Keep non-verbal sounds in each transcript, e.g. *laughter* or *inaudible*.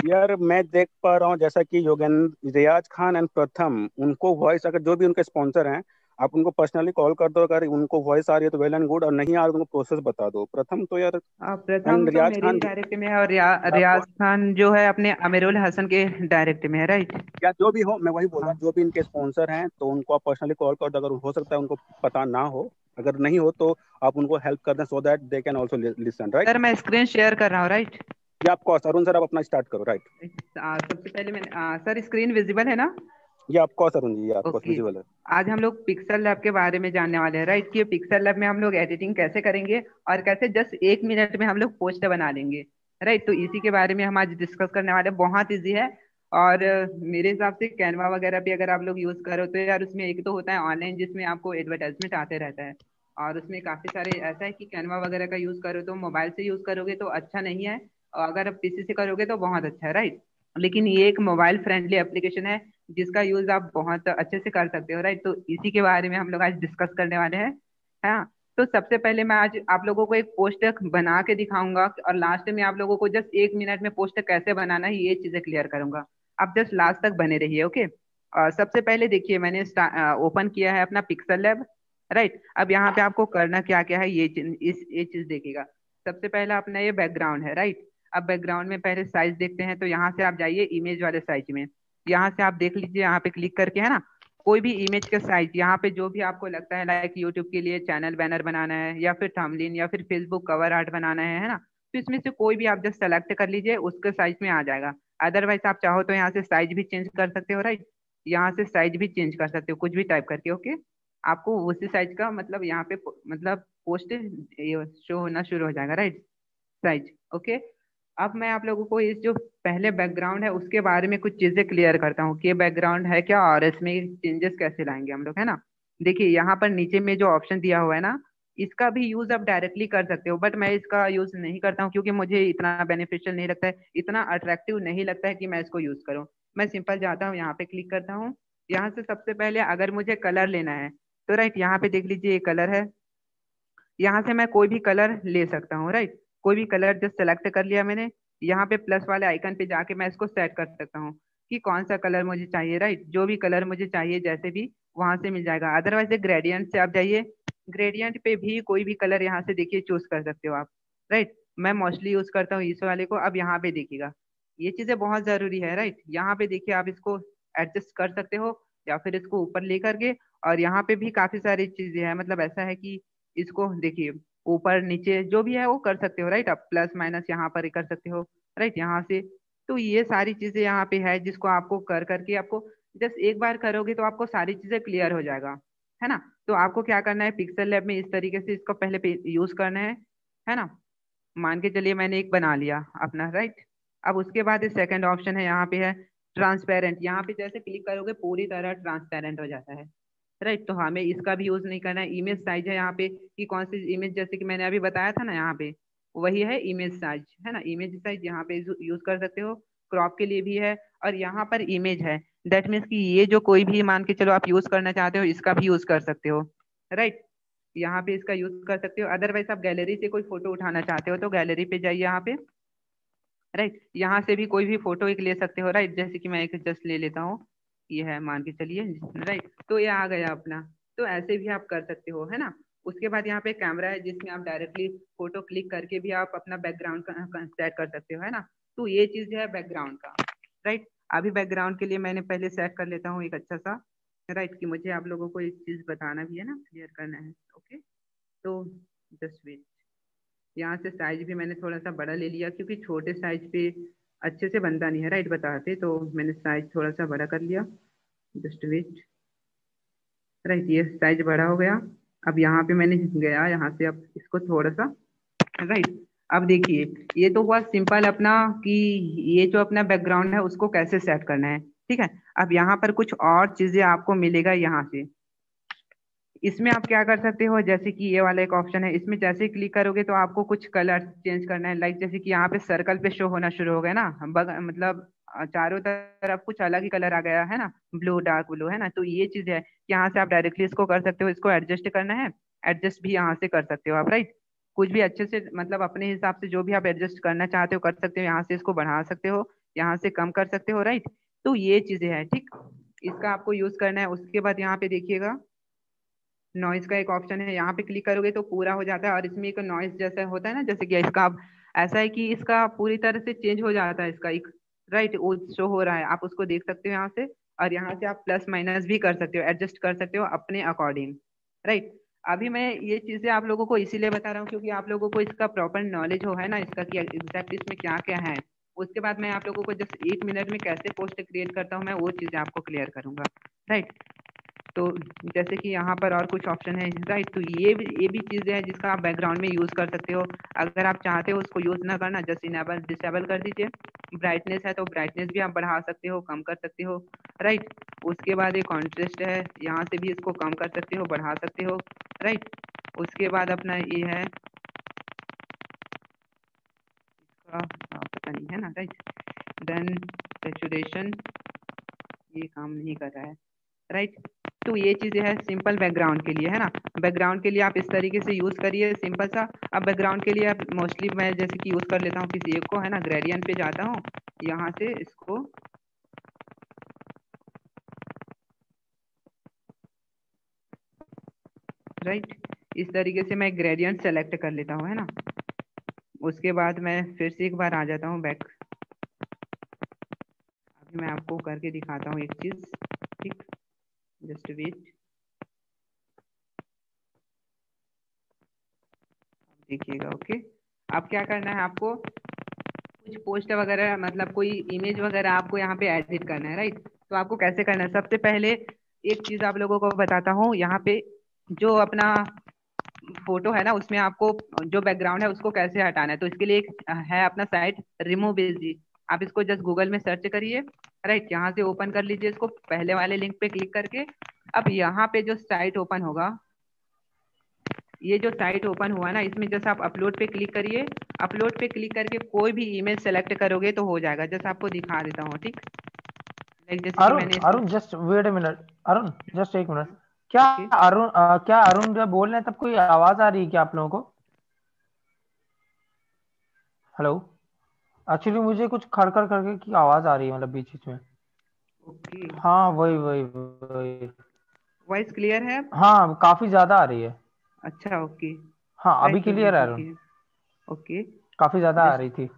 यार मैं देख पा रहा हूँ जैसा कि योगेंद्र रियाज खान एंड प्रथम उनको वॉइस अगर जो भी उनके स्पॉन्सर हैं आप उनको पर्सनली कॉल कर दो अगर उनको वॉइस आ रही है तो वेल एंड गुड और नहीं आ रही तो उनको प्रोसेस बता दो। प्रथम तो यार प्रथम तो रियाज खान डायरेक्ट में है और रिया, रियाज खान जो है अपने अमीरुल हसन के डायरेक्ट में है राइट या जो भी हो मैं वही बोल रहा हाँ हूँ। जो भी इनके स्पॉन्सर हैं तो उनको आप पर्सनली कॉल कर दो अगर हो सकता है उनको पता ना हो। अगर नहीं हो तो आप उनको हेल्प कर दें so that they can also listen right sir मैं स्क्रीन शेयर कर रहा हूँ राइट या आप कॉस अरुण सर आप अपना स्टार्ट करो राइट सबसे पहले आ, सर स्क्रीन विजिबल है ना? ये आप कॉस अरुण जी ये आपको ओके विजिबल है. आज हम लोग पिक्सल लैब के बारे में जानने वाले हैं राइट कि पिक्सल लैब में हम लोग एडिटिंग कैसे करेंगे और कैसे जस्ट एक मिनट में हम लोग पोस्ट बना लेंगे राइट तो इसी के बारे में हम आज डिस्कस करने वाले हैं। बहुत इजी है और मेरे हिसाब से कैनवा वगैरह भी अगर आप लोग यूज़ करो तो यार उसमें एक तो होता है ऑनलाइन जिसमें आपको एडवर्टाइजमेंट आते रहता है और उसमें काफ़ी सारे ऐसा है कि कैनवा वगैरह का यूज़ करो तो मोबाइल से यूज़ करोगे तो अच्छा नहीं है। अगर आप पीसी से करोगे तो बहुत अच्छा है राइट लेकिन ये एक मोबाइल फ्रेंडली एप्लीकेशन है, जिसका यूज़ आप बहुत अच्छे से कर सकते हो राइट तो इसी के बारे में हम लोग आज डिस्कस करने वाले हैं हाँ? तो सबसे पहले मैं आज आप लोगों को एक पोस्ट बना के दिखाऊँगा, और लास्ट में आप लोगों को जस्ट एक मिनट में पोस्ट कैसे बनाना है, ये चीज़ें क्लियर करूँगा। आप जस्ट लास्ट तक बने रहिए ओके और सबसे पहले देखिए, मैंने ओपन किया है अपना पिक्सल लैब राइट अब यहाँ पे आपको करना क्या क्या है, ये इस, ये चीज़ देखिएगा। सबसे पहले अपना ये बैकग्राउंड है राइट अब बैकग्राउंड में पहले साइज़ देखते हैं तो यहाँ से आप जाइए इमेज वाले साइज़ में। यहाँ से आप देख लीजिए, यहाँ पे क्लिक करके, है ना? कोई भी इमेज का साइज़ यहाँ पे जो भी आपको लगता है लाइक यूट्यूब के लिए चैनल बैनर बनाना है, या फिर थमलिन या फिर फेसबुक कवर आर्ट बनाना है है ना? तो इसमें से कोई भी आप जस्ट सेलेक्ट कर लीजिए, उसके साइज़ में आ जाएगा। अदरवाइज़ आप चाहो तो यहाँ से साइज़ भी चेंज कर सकते हो राइट यहाँ से साइज़ भी चेंज कर सकते हो, कुछ भी टाइप करके ओके आपको उसी साइज़ का मतलब यहाँ पे मतलब पोस्ट शो होना शुरू हो जाएगा राइट साइज़ ओके अब मैं आप लोगों को इस जो पहले बैकग्राउंड है, उसके बारे में कुछ चीज़ें क्लियर करता हूँ कि बैकग्राउंड है क्या और इसमें चेंजेस कैसे लाएँगे हम लोग, है ना? देखिए, यहाँ पर नीचे में जो ऑप्शन दिया हुआ है ना, इसका भी यूज़ आप डायरेक्टली कर सकते हो बट मैं इसका यूज़ नहीं करता हूँ क्योंकि मुझे इतना बेनिफिशियल नहीं लगता है, इतना अट्रैक्टिव नहीं लगता है कि मैं इसको यूज़ करूँ। मैं सिंपल जाता हूँ, यहाँ पे क्लिक करता हूँ। यहाँ से सबसे पहले अगर मुझे कलर लेना है तो राइट यहाँ पे देख लीजिए ये कलर है। यहाँ से मैं कोई भी कलर ले सकता हूँ राइट कोई भी कलर जस्ट सेलेक्ट कर लिया मैंने, यहाँ पे प्लस वाले आइकन पे जाके मैं इसको सेट कर सकता हूँ कि कौन सा कलर मुझे चाहिए राइट जो भी कलर मुझे चाहिए, जैसे भी, वहाँ से मिल जाएगा। अदरवाइज़ ग्रेडियंट से आप जाइए। ग्रेडियंट पे भी कोई भी कलर यहाँ से देखिए चूज़ कर सकते हो आप राइट मैं मोस्टली यूज़ करता हूँ इस वाले को, अब यहाँ पे देखिएगा। ये चीज़ें बहुत ज़रूरी है राइट यहाँ पे देखिए, आप इसको एडजस्ट कर सकते हो, या फिर इसको ऊपर लेकर के, और यहाँ पे भी काफ़ी सारी चीज़ें हैं। मतलब ऐसा है कि इसको देखिए ऊपर नीचे जो भी है वो कर सकते हो राइट आप प्लस माइनस यहाँ पर कर सकते हो राइट यहाँ से। तो ये सारी चीज़ें यहाँ पे है जिसको आपको कर करके आपको जस्ट एक बार करोगे तो आपको सारी चीज़ें क्लियर हो जाएगा, है ना? तो आपको क्या करना है? पिक्सल लैब में इस तरीके से इसको पहले यूज़ करना है है ना? मान के चलिए मैंने एक बना लिया अपना राइट अब उसके बाद सेकंड ऑप्शन है यहाँ पे है ट्रांसपेरेंट यहाँ पे जैसे क्लिक करोगे पूरी तरह ट्रांसपेरेंट हो जाता है। राइट तो हमें इसका भी यूज़ नहीं करना है। इमेज साइज़ है यहाँ पे कि कौन सी इमेज, जैसे कि मैंने अभी बताया था ना यहाँ पे, वही है इमेज साइज़, है ना? इमेज साइज़ यहाँ पे यूज़ कर सकते हो, क्रॉप के लिए भी है और यहाँ पर इमेज है। दैट मीन्स कि ये जो कोई भी मान के चलो आप यूज़ करना चाहते हो, इसका भी यूज़ कर सकते हो। राइट, यहाँ पे इसका यूज़ कर सकते हो। अदरवाइज़ आप गैलरी से कोई फ़ोटो उठाना चाहते हो तो गैलरी पे जाइए यहाँ पे। राइट, यहाँ से भी कोई भी फ़ोटो एक ले सकते हो। राइट, जैसे कि मैं एक जस्ट ले लेता हूँ। ये है मान के चलिए राइट तो ये आ गया अपना। तो ऐसे भी आप कर सकते हो, है ना? उसके बाद यहाँ पे कैमरा है जिसमें आप डायरेक्टली फ़ोटो क्लिक करके भी आप अपना बैकग्राउंड सेट कर सकते हो, है ना? तो ये चीज़ है बैकग्राउंड का राइट अभी बैकग्राउंड के लिए मैंने पहले सेट कर लेता हूँ एक अच्छा सा राइट कि मुझे आप लोगों को एक चीज़ बताना भी है ना क्लियर करना है ओके तो जस्ट वेट यहाँ से साइज़ भी मैंने थोड़ा सा बड़ा ले लिया क्योंकि छोटे साइज़ पे अच्छे से बनता नहीं है राइट बताते तो मैंने साइज़ थोड़ा सा बड़ा कर लिया जस्ट वेट राइट ये साइज़ बड़ा हो गया, अब यहाँ पे मैंने गया, यहाँ से अब इसको थोड़ा सा राइट अब देखिए, ये तो हुआ सिंपल अपना कि ये जो अपना बैकग्राउंड है, उसको कैसे सेट करना है, ठीक है? अब यहाँ पर कुछ और चीज़ें आपको मिलेगा यहाँ से इसमें आप क्या कर सकते हो? जैसे कि ये वाला एक ऑप्शन है। इसमें जैसे क्लिक करोगे तो आपको कुछ कलर चेंज करना है। लाइक जैसे कि यहाँ पे सर्कल पे शो होना शुरू हो गया ना। बग, मतलब चारों तरफ़ कुछ अलग ही कलर आ गया है ना? ब्लू डार्क ब्लू है ना? तो ये चीज़ है। यहाँ से आप डायरेक्टली इसको कर सकते हो। इसको एडजस्ट करना है। एडजस्ट भी यहाँ से कर सकते हो आप राइट कुछ भी अच्छे से मतलब अपने हिसाब से जो भी आप एडजस्ट करना चाहते हो कर सकते हो। यहाँ से इसको बढ़ा सकते हो। यहाँ से कम कर सकते हो राइट तो ये चीज़ें हैं ठीक? इसका आपको यूज़ करना है। उसके बाद यहाँ पे देखिएगा। नॉइज़ का एक ऑप्शन है। यहाँ पे क्लिक करोगे तो पूरा हो जाता है और इसमें एक नॉइज़ जैसा होता है ना, जैसे कि इसका ऐसा है कि इसका पूरी तरह से चेंज हो जाता है इसका एक राइट वो शो हो रहा है। आप उसको देख सकते हो यहाँ से और यहाँ से आप प्लस माइनस भी कर सकते हो एडजस्ट कर सकते हो अपने अकॉर्डिंग राइट अभी मैं ये चीज़ें आप लोगों को इसीलिए बता रहा हूँ क्योंकि आप लोगों को इसका प्रॉपर नॉलेज हो, है ना, इसका कि एग्जैक्ट इसमें क्या क्या है। उसके बाद मैं आप लोगों को जस्ट एक मिनट में कैसे पोस्ट क्रिएट करता हूँ, मैं वो चीज़ें आपको क्लियर करूँगा राइट तो जैसे कि यहाँ पर और कुछ ऑप्शन है राइट तो ये भी ये भी चीज़ें हैं जिसका आप बैकग्राउंड में यूज़ कर सकते हो। अगर आप चाहते हो उसको यूज़ ना करना जस्ट इनेबल डिसेबल कर दीजिए। ब्राइटनेस है तो ब्राइटनेस भी आप बढ़ा सकते हो, कम कर सकते हो राइट उसके बाद एक कॉन्ट्रेस्ट है, यहाँ से भी इसको कम कर सकते हो, बढ़ा सकते हो राइट उसके बाद अपना ये है पता नहीं है ना राइट देन सेचुरेशन ये काम नहीं कर रहा है राइट तो ये चीज़ें है सिंपल बैकग्राउंड के लिए, है ना? बैकग्राउंड के लिए आप इस तरीके से यूज़ करिए सिंपल सा। अब बैकग्राउंड के लिए आप मोस्टली मैं जैसे कि यूज़ कर लेता हूँ किसी एक को, है ना? ग्रेडियंट पे जाता हूँ। यहाँ से इसको राइट इस तरीके से मैं ग्रेडियंट सेलेक्ट कर लेता हूँ, है ना? उसके बाद मैं फिर से एक बार आ जाता हूँ बैक अभी मैं आपको करके दिखाता हूँ एक चीज़, ठीक? Just wait देखिएगा ओके अब क्या करना है आपको? कुछ पोस्ट वगैरह मतलब कोई इमेज वगैरह आपको यहाँ पे एडिट करना है राइट तो आपको कैसे करना है? सबसे पहले एक चीज़ आप लोगों को बताता हूँ। यहाँ पे जो अपना फ़ोटो है ना, उसमें आपको जो बैकग्राउंड है, उसको कैसे हटाना है? तो इसके लिए एक है अपना साइट रिमूव आप इसको जस्ट गूगल में सर्च करिए। राइट यहाँ से ओपन कर लीजिए इसको पहले वाले लिंक पे क्लिक करके। अब यहाँ पे जो साइट ओपन होगा ये जो साइट ओपन हुआ ना इसमें जैसे आप अपलोड पे क्लिक करिए अपलोड पे क्लिक करके कोई भी ईमेज सेलेक्ट करोगे तो हो जाएगा जैसे आपको दिखा देता हूँ ठीक? Arun Arun just wait minute Arun just एक मिनट क्या अरुण क्या अरुण जब बोल रहे हैं तब कोई आवाज़ आ रही है क्या आप लोगों को? हेलो एक्चुअली मुझे कुछ खड़खड़ करके की आवाज़ आ रही है मतलब बीच बीच में। ओके। हाँ वही वही वही। वॉइस क्लियर है? हाँ काफ़ी ज़्यादा आ रही है। अच्छा ओके। हाँ अभी क्लियर आ रही ओके। काफ़ी ज़्यादा आ रही थी।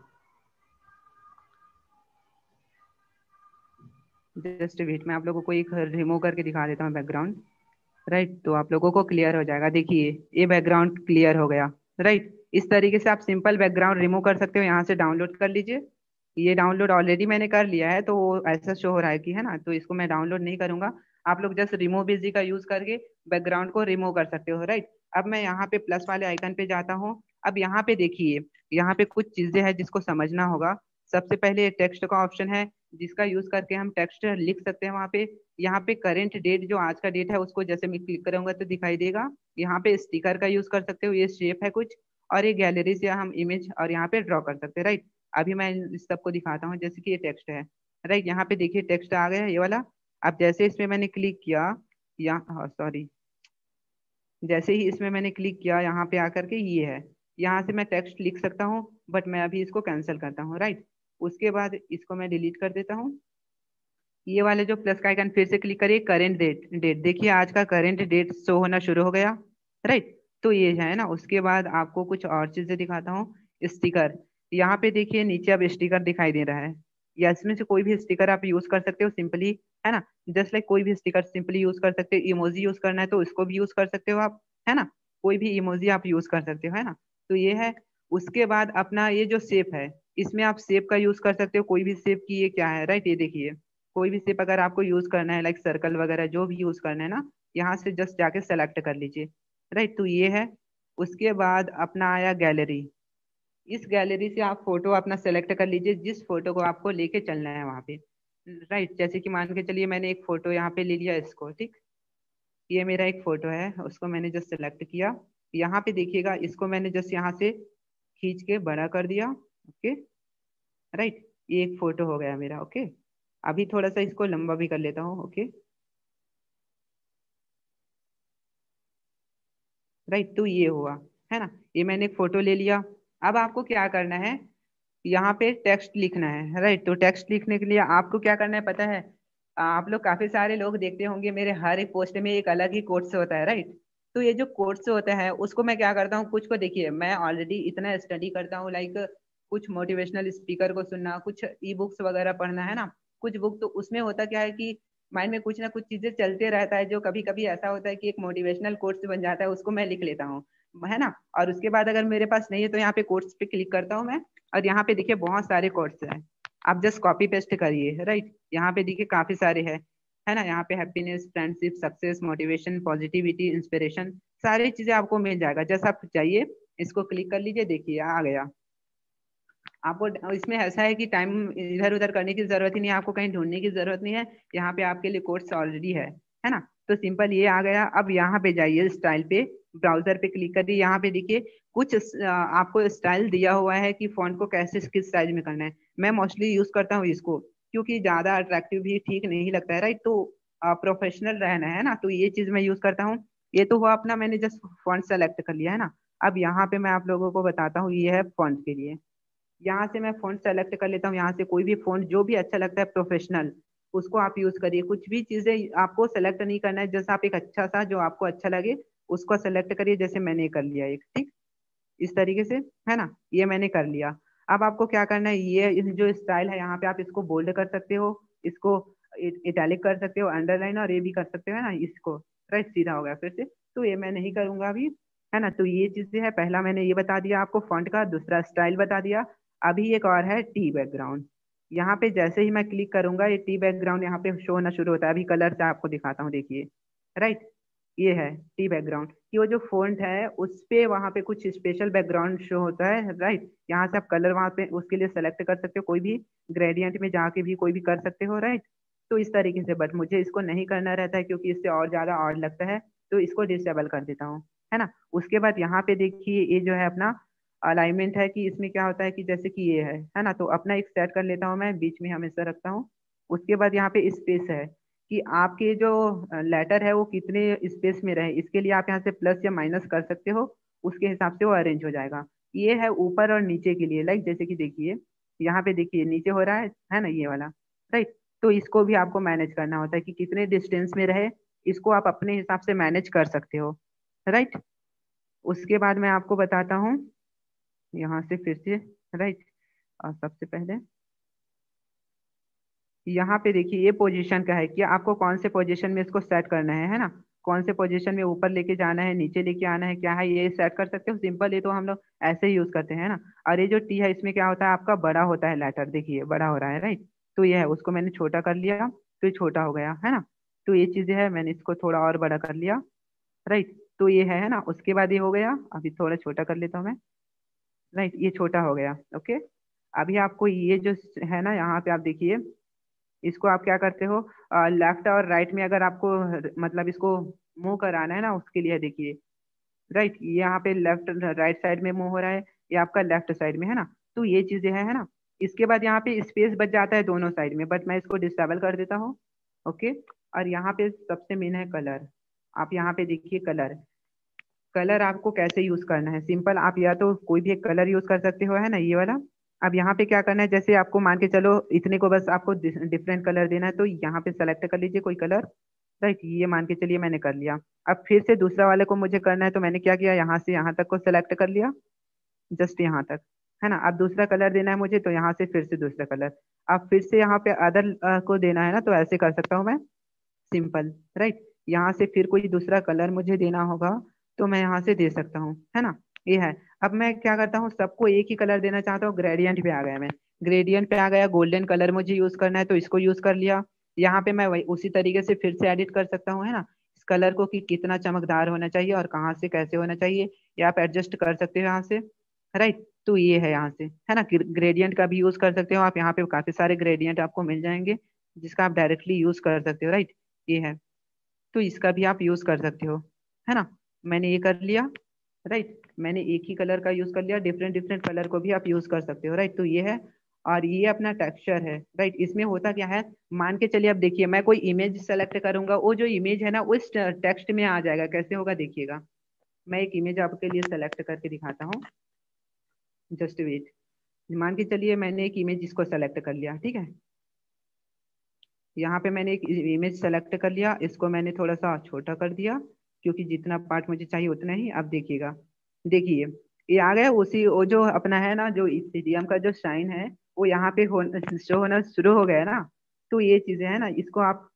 जस्ट वेट मैं आप लोगों को एक रिमूव करके दिखा देता हूँ बैकग्राउंड राइट तो आप लोगों को क्लियर हो जाएगा। देखिए ये बैकग्राउंड क्लियर हो गया। राइट इस तरीके से आप सिंपल बैकग्राउंड रिमूव कर सकते हो, यहाँ से डाउनलोड कर लीजिए। ये डाउनलोड ऑलरेडी मैंने कर लिया है तो वो ऐसा शो हो रहा है कि, है ना? तो इसको मैं डाउनलोड नहीं करूँगा। आप लोग जस्ट रिमूव बिज़ी का यूज़ करके बैकग्राउंड को रिमूव कर सकते हो राइट अब मैं यहाँ पे प्लस वाले आइकन पे जाता हूँ। अब यहाँ पे देखिए, यहाँ पे कुछ चीज़ें हैं जिसको समझना होगा। सबसे पहले टेक्स्ट का ऑप्शन है, जिसका यूज़ करके हम टेक्स्ट लिख सकते हैं वहाँ पे। यहाँ पे करेंट डेट जो आज का डेट है, उसको जैसे मैं क्लिक करूँगा तो दिखाई देगा। यहाँ पे स्टिकर का यूज़ कर सकते हो, ये शेप है कुछ। और ये गैलरी से हम इमेज और यहाँ पे ड्रॉ कर सकते हैं राइट अभी मैं इस सबको दिखाता हूँ, जैसे कि ये टेक्स्ट है राइट यहाँ पे देखिए टेक्स्ट आ गया है, ये वाला। अब जैसे इसमें मैंने क्लिक किया, यहाँ सॉरी जैसे ही इसमें मैंने क्लिक किया, यहाँ पे आकर के ये है। यहाँ से मैं टेक्स्ट लिख सकता हूँ बट मैं अभी इसको कैंसिल करता हूँ राइट उसके बाद इसको मैं डिलीट कर देता हूँ। ये वाले जो प्लस का आइकन फिर से क्लिक करिए करेंट डेट डेट देखिए आज का करेंट डेट शो होना शुरू हो गया राइट तो ये है ना, उसके बाद आपको कुछ और चीज़ें दिखाता हूँ, स्टिकर। यहाँ पे देखिए, नीचे अब स्टिकर दिखाई दे रहा है। या इसमें से कोई भी स्टिकर आप यूज़ कर सकते हो, सिंपली, है ना? जस्ट लाइक कोई भी स्टिकर सिंपली यूज़ कर सकते हो, इमोजी यूज़ करना है तो इसको भी यूज़ कर सकते हो आप, है ना? कोई भी इमोजी आप यूज़ कर सकते हो, है ना? तो ये है। उसके बाद अपना ये जो सेप है, इसमें आप सेप का यूज़ कर सकते हो, कोई भी सेप की ये क्या है, राइट? ये देखिए, कोई भी सेप अगर आपको यूज़ करना है, लाइक सर्कल वगैरह जो भी यूज़ करना है ना, यहाँ से जस्ट जाके सेलेक्ट कर लीजिए। राइट तो ये है, उसके बाद अपना आया गैलरी। इस गैलरी से आप फ़ोटो अपना सेलेक्ट कर लीजिए, जिस फ़ोटो को आपको लेके चलना है वहाँ पे। राइट, जैसे कि मान के चलिए मैंने एक फ़ोटो यहाँ पे ले लिया इसको, ठीक? ये मेरा एक फ़ोटो है, उसको मैंने जस्ट सेलेक्ट किया। यहाँ पे देखिएगा, इसको मैंने जस्ट यहाँ से खींच के बड़ा कर दिया, ओके? राइट, ये एक फ़ोटो हो गया मेरा, ओके? अभी थोड़ा सा इसको लंबा भी कर लेता हूँ, ओके? राइट तो ये हुआ, है ना? ये मैंने एक फ़ोटो ले लिया। अब आपको क्या करना है? यहाँ पे टेक्स्ट लिखना है, राइट? तो टेक्स्ट लिखने के लिए आपको क्या करना है पता है? आप लोग काफ़ी सारे लोग देखते होंगे, मेरे हर एक पोस्ट में एक अलग ही कोर्स होता है, राइट? तो ये जो कोर्स होता है, उसको मैं क्या करता हूँ? कुछ को देखिए, मैं ऑलरेडी इतना स्टडी करता हूँ लाइक कुछ मोटिवेशनल स्पीकर को सुनना, कुछ ई बुक्स वगैरह पढ़ना, है ना? कुछ बुक तो उसमें होता क्या है कि माइंड में कुछ ना कुछ चीज़ें चलते रहता है, जो कभी कभी ऐसा होता है कि एक मोटिवेशनल कोर्स बन जाता है, उसको मैं लिख लेता हूँ, है ना? और उसके बाद अगर मेरे पास नहीं है तो यहाँ पे कोर्स पे क्लिक करता हूँ मैं, और यहाँ पे देखिए बहुत सारे कोर्स हैं। आप जस्ट कॉपी पेस्ट करिए राइट यहाँ पे देखिए काफ़ी सारे हैं, है ना? यहाँ पे happiness friendship success motivation positivity inspiration सारी चीज़ें आपको मिल जाएगा। जैसा आप चाहिए, इसको क्लिक कर लीजिए, देखिए, आ गया। आपको इसमें ऐसा है कि टाइम इधर उधर करने की ज़रूरत ही नहीं है, आपको कहीं ढूँढने की ज़रूरत नहीं है, यहाँ पे आपके लिए कोर्स ऑलरेडी है है ना? तो सिंपल ये आ गया, अब यहाँ पे जाइए स्टाइल पे ब्राउज़र पे क्लिक करिए, यहाँ पे देखिए कुछ आपको स्टाइल दिया हुआ है कि फ़ोन को कैसे, किस साइज़ में करना है। मैं मोस्टली यूज़ करता हूँ इसको, क्योंकि ज़्यादा अट्रैक्टिव भी ठीक नहीं लगता है राइट तो प्रोफेशनल रहना है ना तो ये चीज़ मैं यूज़ करता हूँ। ये तो हुआ अपना मैंने जस्ट फॉन्ट सेलेक्ट कर लिया, है ना? अब यहाँ पे मैं आप लोगों को बताता हूँ, ये है फॉन्ट के लिए। यहाँ से मैं फ़ोन सेलेक्ट कर लेता हूँ, यहाँ से कोई भी फ़ोन जो भी अच्छा लगता है प्रोफेशनल उसको आप यूज़ करिए। कुछ भी चीज़ें आपको सेलेक्ट नहीं करना है, जैसे आप एक अच्छा सा जो आपको अच्छा लगे, उसको सेलेक्ट करिए, जैसे मैंने कर लिया एक, ठीक? इस तरीके से, है ना? ये मैंने कर लिया। अब आपको क्या करना है, ये जो स्टाइल है, यहाँ पे आप इसको बोल्ड कर सकते हो, इसको इटैलिक कर सकते हो अंडरलाइन और ये भी कर सकते हो, है ना? इसको राइट सीधा हो गया फिर से। तो ये मैं नहीं करूँगा अभी, है ना? तो ये चीज़ें है, पहला मैंने ये बता दिया आपको फॉन्ट का, दूसरा स्टाइल बता दिया। अभी एक और है टी बैकग्राउंड यहाँ पे जैसे ही मैं क्लिक करूँगा, ये टी बैकग्राउंड यहाँ पे शो होना शुरू होता है। अभी कलर से आपको दिखाता हूँ, देखिए। राइट ये है टी बैकग्राउंड कि वो जो फोन्ट है, उस पे वहाँ पे कुछ स्पेशल बैकग्राउंड शो होता है राइट यहाँ से आप कलर वहाँ पे उसके लिए सेलेक्ट कर सकते हो। कोई भी ग्रेडियंट में जाके भी कोई भी कर सकते हो राइट तो इस तरीके से बट मुझे इसको नहीं करना रहता है क्योंकि इससे और ज़्यादा और लगता है तो इसको डिसेबल कर देता हूँ, है ना? उसके बाद यहाँ पे देखिए, ये जो है अपना अलाइनमेंट है कि इसमें क्या होता है कि जैसे कि ये है है ना? तो अपना एक सेट कर लेता हूँ मैं, बीच में हमेशा रखता हूँ। उसके बाद यहाँ पे स्पेस है कि आपके जो लेटर है वो कितने स्पेस में रहे। इसके लिए आप यहाँ से प्लस या माइनस कर सकते हो, उसके हिसाब से वो अरेंज हो जाएगा। ये है ऊपर और नीचे के लिए लाइक जैसे कि देखिए, यहाँ पे देखिए, नीचे हो रहा है है ना ये वाला राइट तो इसको भी आपको मैनेज करना होता है कि कितने डिस्टेंस में रहे, इसको आप अपने हिसाब से मैनेज कर सकते हो राइट उसके बाद मैं आपको बताता हूँ यहाँ से फिर से राइट और सबसे पहले, यहाँ पे देखिए, ये पोजीशन का है कि आपको कौन से पोजीशन में इसको सेट करना है है ना? कौन से पोजीशन में ऊपर लेके जाना है, नीचे लेके आना है, क्या है, ये सेट कर सकते हो? सिंपल ये तो हम लोग ऐसे ही यूज़ करते हैं ना? और ये जो टी है, इसमें क्या होता है? आपका बड़ा होता है लेटर देखिए, बड़ा हो रहा है राइट तो ये है, उसको मैंने छोटा कर लिया तो ये छोटा हो गया, है ना? तो ये चीज़ें है, मैंने इसको थोड़ा और बड़ा कर लिया राइट तो ये है ना? उसके बाद ये हो गया, अभी थोड़ा छोटा कर लेता हूँ मैं। राइट ये छोटा हो गया ओके? अभी आपको ये जो है ना यहाँ पे आप देखिए इसको आप क्या करते हो लेफ़्ट और राइट में अगर आपको मतलब इसको मूव कराना है ना उसके लिए देखिए राइट यहाँ पे लेफ़्ट राइट साइड में मूव हो रहा है ये आपका लेफ़्ट साइड में है ना तो ये चीज़ें है, है ना? इसके बाद यहाँ पे स्पेस बच जाता है दोनों साइड में बट मैं इसको डिस्टेबल कर देता हूँ ओके? और यहाँ पे सबसे मेन है कलर आप यहाँ पे देखिए कलर कलर आपको कैसे यूज़ करना है? सिंपल, आप या तो कोई भी एक कलर यूज़ कर सकते हो, है ना, ये वाला? अब यहाँ पे क्या करना है, जैसे आपको मान के चलो, इतने को बस आपको डिफरेंट कलर देना है तो यहाँ पे सेलेक्ट कर लीजिए कोई कलर राइट ये मान के चलिए मैंने कर लिया। अब फिर से दूसरा वाले को मुझे करना है तो मैंने क्या किया, यहाँ से यहाँ तक को सेलेक्ट कर लिया। जस्ट यहाँ तक, है ना? अब दूसरा कलर देना है मुझे तो यहाँ से फिर से दूसरा कलर अब फिर से यहाँ पे अदर को देना है ना तो ऐसे कर सकता हूँ मैं। सिंपल राइट यहाँ से फिर कोई दूसरा कलर मुझे देना होगा। तो मैं यहाँ से दे सकता हूँ, है ना? ये है। अब मैं क्या करता हूँ, सबको एक ही कलर देना चाहता हूँ ग्रेडियंट पे आ गया मैं। ग्रेडियंट पे आ गया गोल्डन कलर मुझे यूज़ करना है तो इसको यूज़ कर लिया। यहाँ पे मैं वही, उसी तरीके से फिर से एडिट कर सकता हूँ, है ना? इस कलर को कि कितना चमकदार होना चाहिए और कहाँ से कैसे होना चाहिए, ये आप एडजस्ट कर सकते हो यहाँ से राइट तो ये है यहाँ से, है ना? ग्रेडियंट का भी यूज़ कर सकते हो आप, यहाँ पे काफ़ी सारे ग्रेडियंट आपको मिल जाएँगे, जिसका आप डायरेक्टली यूज़ कर सकते हो राइट ये है। तो इसका भी आप यूज़ कर सकते हो, है ना? मैंने ये कर लिया राइट मैंने एक ही कलर का यूज़ कर लिया डिफरेंट डिफरेंट कलर को भी आप यूज़ कर सकते हो राइट तो ये है, और ये अपना टेक्सचर है राइट इसमें होता क्या है, मान के चलिए अब देखिए, मैं कोई इमेज सेलेक्ट करूँगा, वो जो इमेज है ना उस टेक्स्ट में आ जाएगा, कैसे होगा देखिएगा। मैं एक इमेज आपके लिए सेलेक्ट करके दिखाता हूँ। जस्ट वेट मान के चलिए मैंने एक इमेज इसको सेलेक्ट कर लिया, ठीक है? यहाँ पे मैंने एक इमेज सेलेक्ट कर लिया, इसको मैंने थोड़ा सा छोटा कर दिया क्योंकि जितना पार्ट मुझे चाहिए उतना ही आप देखिएगा। देखिए, ये आ गया उसी, वो जो अपना है ना, जो सीडीएम का जो साइन है, वो यहाँ पे हो शो होना शुरू हो गया ना। तो ये चीज़ें है ना, इसको आप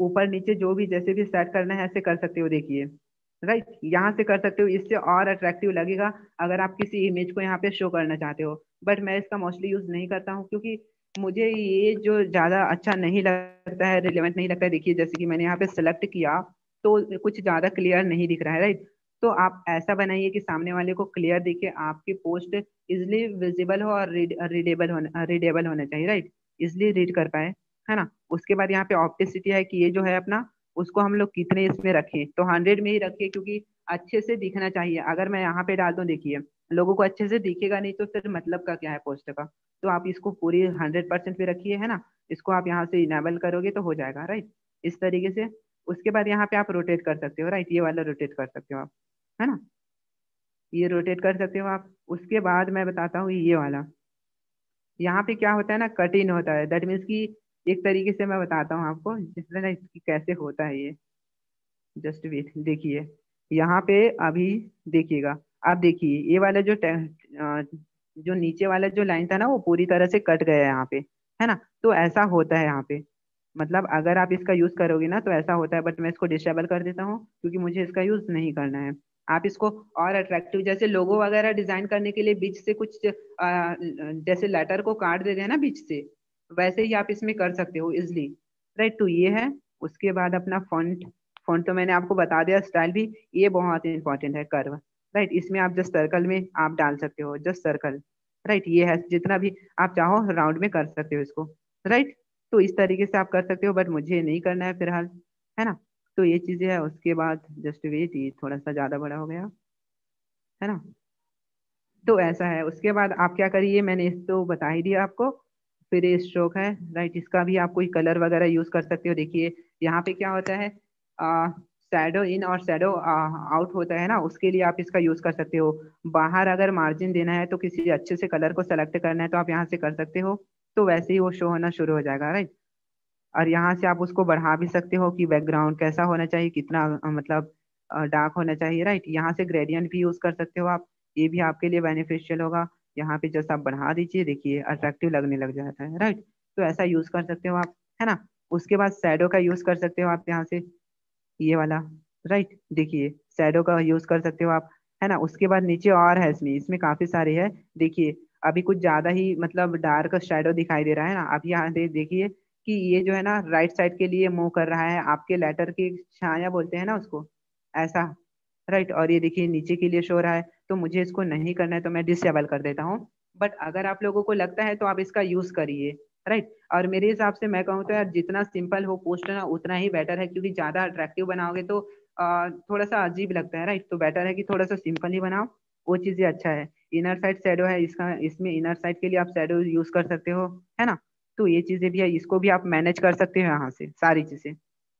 ऊपर नीचे जो भी जैसे भी सेट करना है, ऐसे कर सकते हो, देखिए। राइट यहाँ से कर सकते हो, इससे और अट्रैक्टिव लगेगा अगर आप किसी इमेज को यहाँ पे शो करना चाहते हो। बट मैं इसका मोस्टली यूज़ नहीं करता हूँ, क्योंकि मुझे ये जो ज़्यादा अच्छा नहीं लगता है रिलेवेंट नहीं लगता है, देखिए, जैसे कि मैंने यहाँ पे सेलेक्ट किया तो कुछ ज़्यादा क्लियर नहीं दिख रहा है राइट तो आप ऐसा बनाइए कि सामने वाले को क्लियर दिखे, आपकी पोस्ट इजिली विजिबल हो और रीडेबल होना रीडेबल होना चाहिए राइट इजिली रीड कर पाए, है ना? उसके बाद यहाँ पे ऑप्टिसिटी है कि ये जो है अपना, उसको हम लोग कितने इसमें रखें? तो हंड्रेड में ही रखिए क्योंकि अच्छे से दिखना चाहिए। अगर मैं यहाँ पे डाल दूँ, देखिए, लोगों को अच्छे से दिखेगा नहीं तो फिर मतलब का क्या है पोस्ट का? तो आप इसको पूरी हंड्रेड परसेंट पे रखिए, है ना? इसको आप यहाँ से इनेबल करोगे तो हो जाएगा राइट इस तरीके से उसके बाद यहाँ पे आप रोटेट कर सकते हो राइट ये वाला रोटेट कर सकते हो आप, है ना? ये रोटेट कर सकते हो आप। उसके बाद मैं बताता हूँ ये वाला। यहाँ पे क्या होता है ना कट इन होता है। दैट मीन्स की एक तरीके से मैं बताता हूँ आपको जिसमें ना कैसे होता है ये। जस्ट वेट देखिए। यहाँ पे अभी देखिएगा। आप देखिए, ये वाला जो जो नीचे वाला जो लाइन था ना, वो पूरी तरह से कट गया है यहाँ पे, है ना? तो ऐसा होता है यहाँ पे। मतलब अगर आप इसका यूज़ करोगे ना तो ऐसा होता है बट मैं इसको डिसेबल कर देता हूँ, क्योंकि मुझे इसका यूज़ नहीं करना है। आप इसको और अट्रैक्टिव जैसे लोगो वगैरह डिज़ाइन करने के लिए बीच से कुछ जैसे लेटर को काट देते हैं ना बीच से, वैसे ही आप इसमें कर सकते हो इजिली राइट तो ये है। उसके बाद अपना फॉन्ट फॉन्ट तो मैंने आपको बता दिया स्टाइल भी, ये बहुत इंपॉर्टेंट है कर्व राइट इसमें आप जस्ट सर्कल में आप डाल सकते हो जस्ट सर्कल राइट ये है, जितना भी आप चाहो राउंड में कर सकते हो इसको। राइट तो इस तरीके से आप कर सकते हो बट मुझे नहीं करना है फ़िलहाल, है ना? तो ये चीज़ें है, उसके बाद जस्ट वेट ये थोड़ा सा ज़्यादा बड़ा हो गया, है ना? तो ऐसा है, उसके बाद आप क्या करिए, मैंने इस तो बता ही दिया आपको, फिर ये स्ट्रोक है राइट इसका भी आप कोई कलर वगैरह यूज़ कर सकते हो, देखिए, यहाँ पे क्या होता है सैडो इन और सैडो आउट होता है ना, उसके लिए आप इसका यूज़ कर सकते हो। बाहर अगर मार्जिन देना है तो किसी अच्छे से कलर को सेलेक्ट करना है तो आप यहाँ से कर सकते हो। तो वैसे ही वो शो होना शुरू हो जाएगा राइट और यहाँ से आप उसको बढ़ा भी सकते हो कि बैकग्राउंड कैसा होना चाहिए, कितना मतलब डार्क होना चाहिए राइट यहाँ से ग्रेडियंट भी यूज़ कर सकते हो आप, ये भी आपके लिए बेनिफिशियल होगा। यहाँ पे जस्ट आप बढ़ा दीजिए, देखिए अट्रैक्टिव लगने लग जाता है राइट तो ऐसा यूज़ कर सकते हो आप, है ना? उसके बाद सैडो का यूज़ कर सकते हो आप यहाँ से, ये वाला राइट देखिए सैडो का यूज़ कर सकते हो आप, है ना? उसके बाद नीचे और है इसमें इसमें काफ़ी सारे है। देखिए अभी कुछ ज़्यादा ही मतलब डार्क शेडो दिखाई दे रहा है ना, आप यहाँ देखिए कि ये जो है ना राइट साइड के लिए मूव कर रहा है, आपके लेटर की छाया बोलते हैं ना उसको, ऐसा राइट और ये देखिए नीचे के लिए शो रहा है तो मुझे इसको नहीं करना है तो मैं डिसेबल कर देता हूँ। बट अगर आप लोगों को लगता है तो आप इसका यूज़ करिए राइट और मेरे हिसाब से मैं कहूँ तो यार जितना सिंपल हो पोस्ट ना, उतना ही बेटर है, क्योंकि ज़्यादा अट्रैक्टिव बनाओगे तो थोड़ा सा अजीब लगता है राइट तो बेटर है कि थोड़ा सा सिंपल ही बनाओ, वो चीज़ें अच्छा है। इनर साइड शेडो है, इसका, इसमें इनर साइड के लिए आप शेडो यूज़ कर सकते हो, है ना? तो ये चीज़ें भी है, इसको भी आप मैनेज कर सकते हो यहाँ से, सारी चीज़ें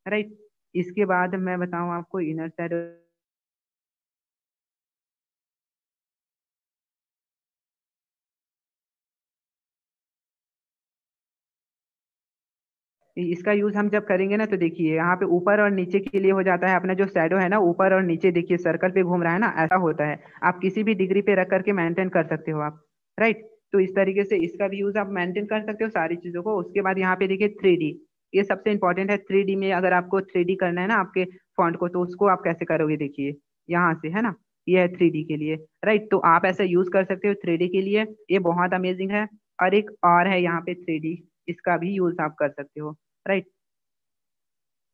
राइट इसके बाद मैं बताऊँ आपको इनर साइड इसका यूज़ हम जब करेंगे ना तो देखिए, यहाँ पे ऊपर और नीचे के लिए हो जाता है अपना जो सैडो है ना, ऊपर और नीचे देखिए सर्कल पे घूम रहा है ना, ऐसा होता है। आप किसी भी डिग्री पे रख करके मेंटेन कर सकते हो आप राइट तो इस तरीके से इसका भी यूज़ आप मेंटेन कर सकते हो सारी चीज़ों को। उसके बाद यहाँ पे देखिए थ्री ये सबसे इंपॉर्टेंट है थ्री में अगर आपको थ्री करना है ना, आपके फॉन्ट को तो उसको आप कैसे करोगे देखिए, यहाँ से, है ना? ये है थ्री के लिए राइट तो आप ऐसा यूज़ कर सकते हो थ्री के लिए। ये बहुत अमेजिंग है। और एक और है यहाँ पे थ्री इसका भी यूज़ आप कर सकते हो। राइट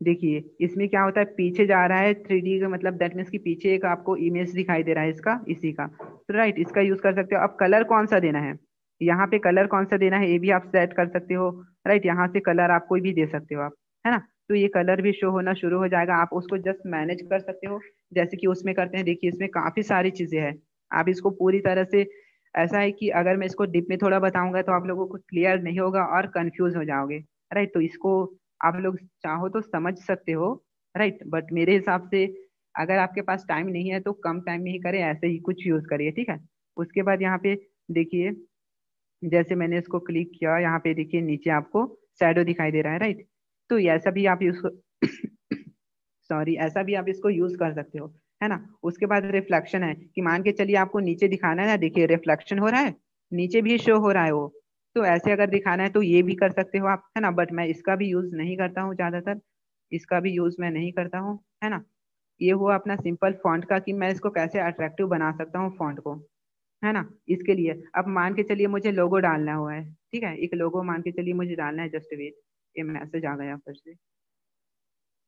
देखिए, इसमें क्या होता है? पीछे जा रहा है थ्री डी का मतलब दैट मीन्स की पीछे एक आपको इमेज दिखाई दे रहा है इसका, इसी का। तो राइट इसका यूज़ कर सकते हो। अब कलर कौन सा देना है? यहाँ पे कलर कौन सा देना है? ये भी आप सेट कर सकते हो। राइट यहाँ से कलर आप कोई भी दे सकते हो आप, है ना? तो ये कलर भी शो होना शुरू हो जाएगा। आप उसको जस्ट मैनेज कर सकते हो। जैसे कि उसमें करते हैं, देखिए, इसमें काफ़ी सारी चीज़ें हैं। आप इसको पूरी तरह से, ऐसा है कि अगर मैं इसको डिप में थोड़ा बताऊँगा तो आप लोगों को क्लियर नहीं होगा और कंफ्यूज हो जाओगे। राइट तो इसको आप लोग चाहो तो समझ सकते हो राइट बट मेरे हिसाब से अगर आपके पास टाइम नहीं है तो कम टाइम में ही करें, ऐसे ही कुछ यूज़ करिए, ठीक है? उसके बाद यहाँ पे देखिए, जैसे मैंने इसको क्लिक किया, यहाँ पे देखिए नीचे आपको शेडो दिखाई दे रहा है राइट तो ऐसा भी आप यूज़ सॉरी *coughs* ऐसा भी आप इसको यूज़ कर सकते हो, है ना? उसके बाद रिफ्लेक्शन है कि मान के चलिए आपको नीचे दिखाना है ना देखिए रिफ्लेक्शन हो रहा है, नीचे भी शो हो रहा है वो तो ऐसे अगर दिखाना है तो ये भी कर सकते हो आप, है ना? बट मैं इसका भी यूज़ नहीं करता हूँ ज़्यादातर। इसका भी यूज़ मैं नहीं करता हूँ, है ना? ये हुआ अपना सिंपल फॉन्ट का कि मैं इसको कैसे अट्रैक्टिव बना सकता हूँ फॉन्ट को, है ना? इसके लिए। अब मान के चलिए मुझे लोगो डालना हुआ है, ठीक है? एक लोगो मान के चलिए मुझे डालना है जस्ट वेट ये मैसेज आ गया फिर से।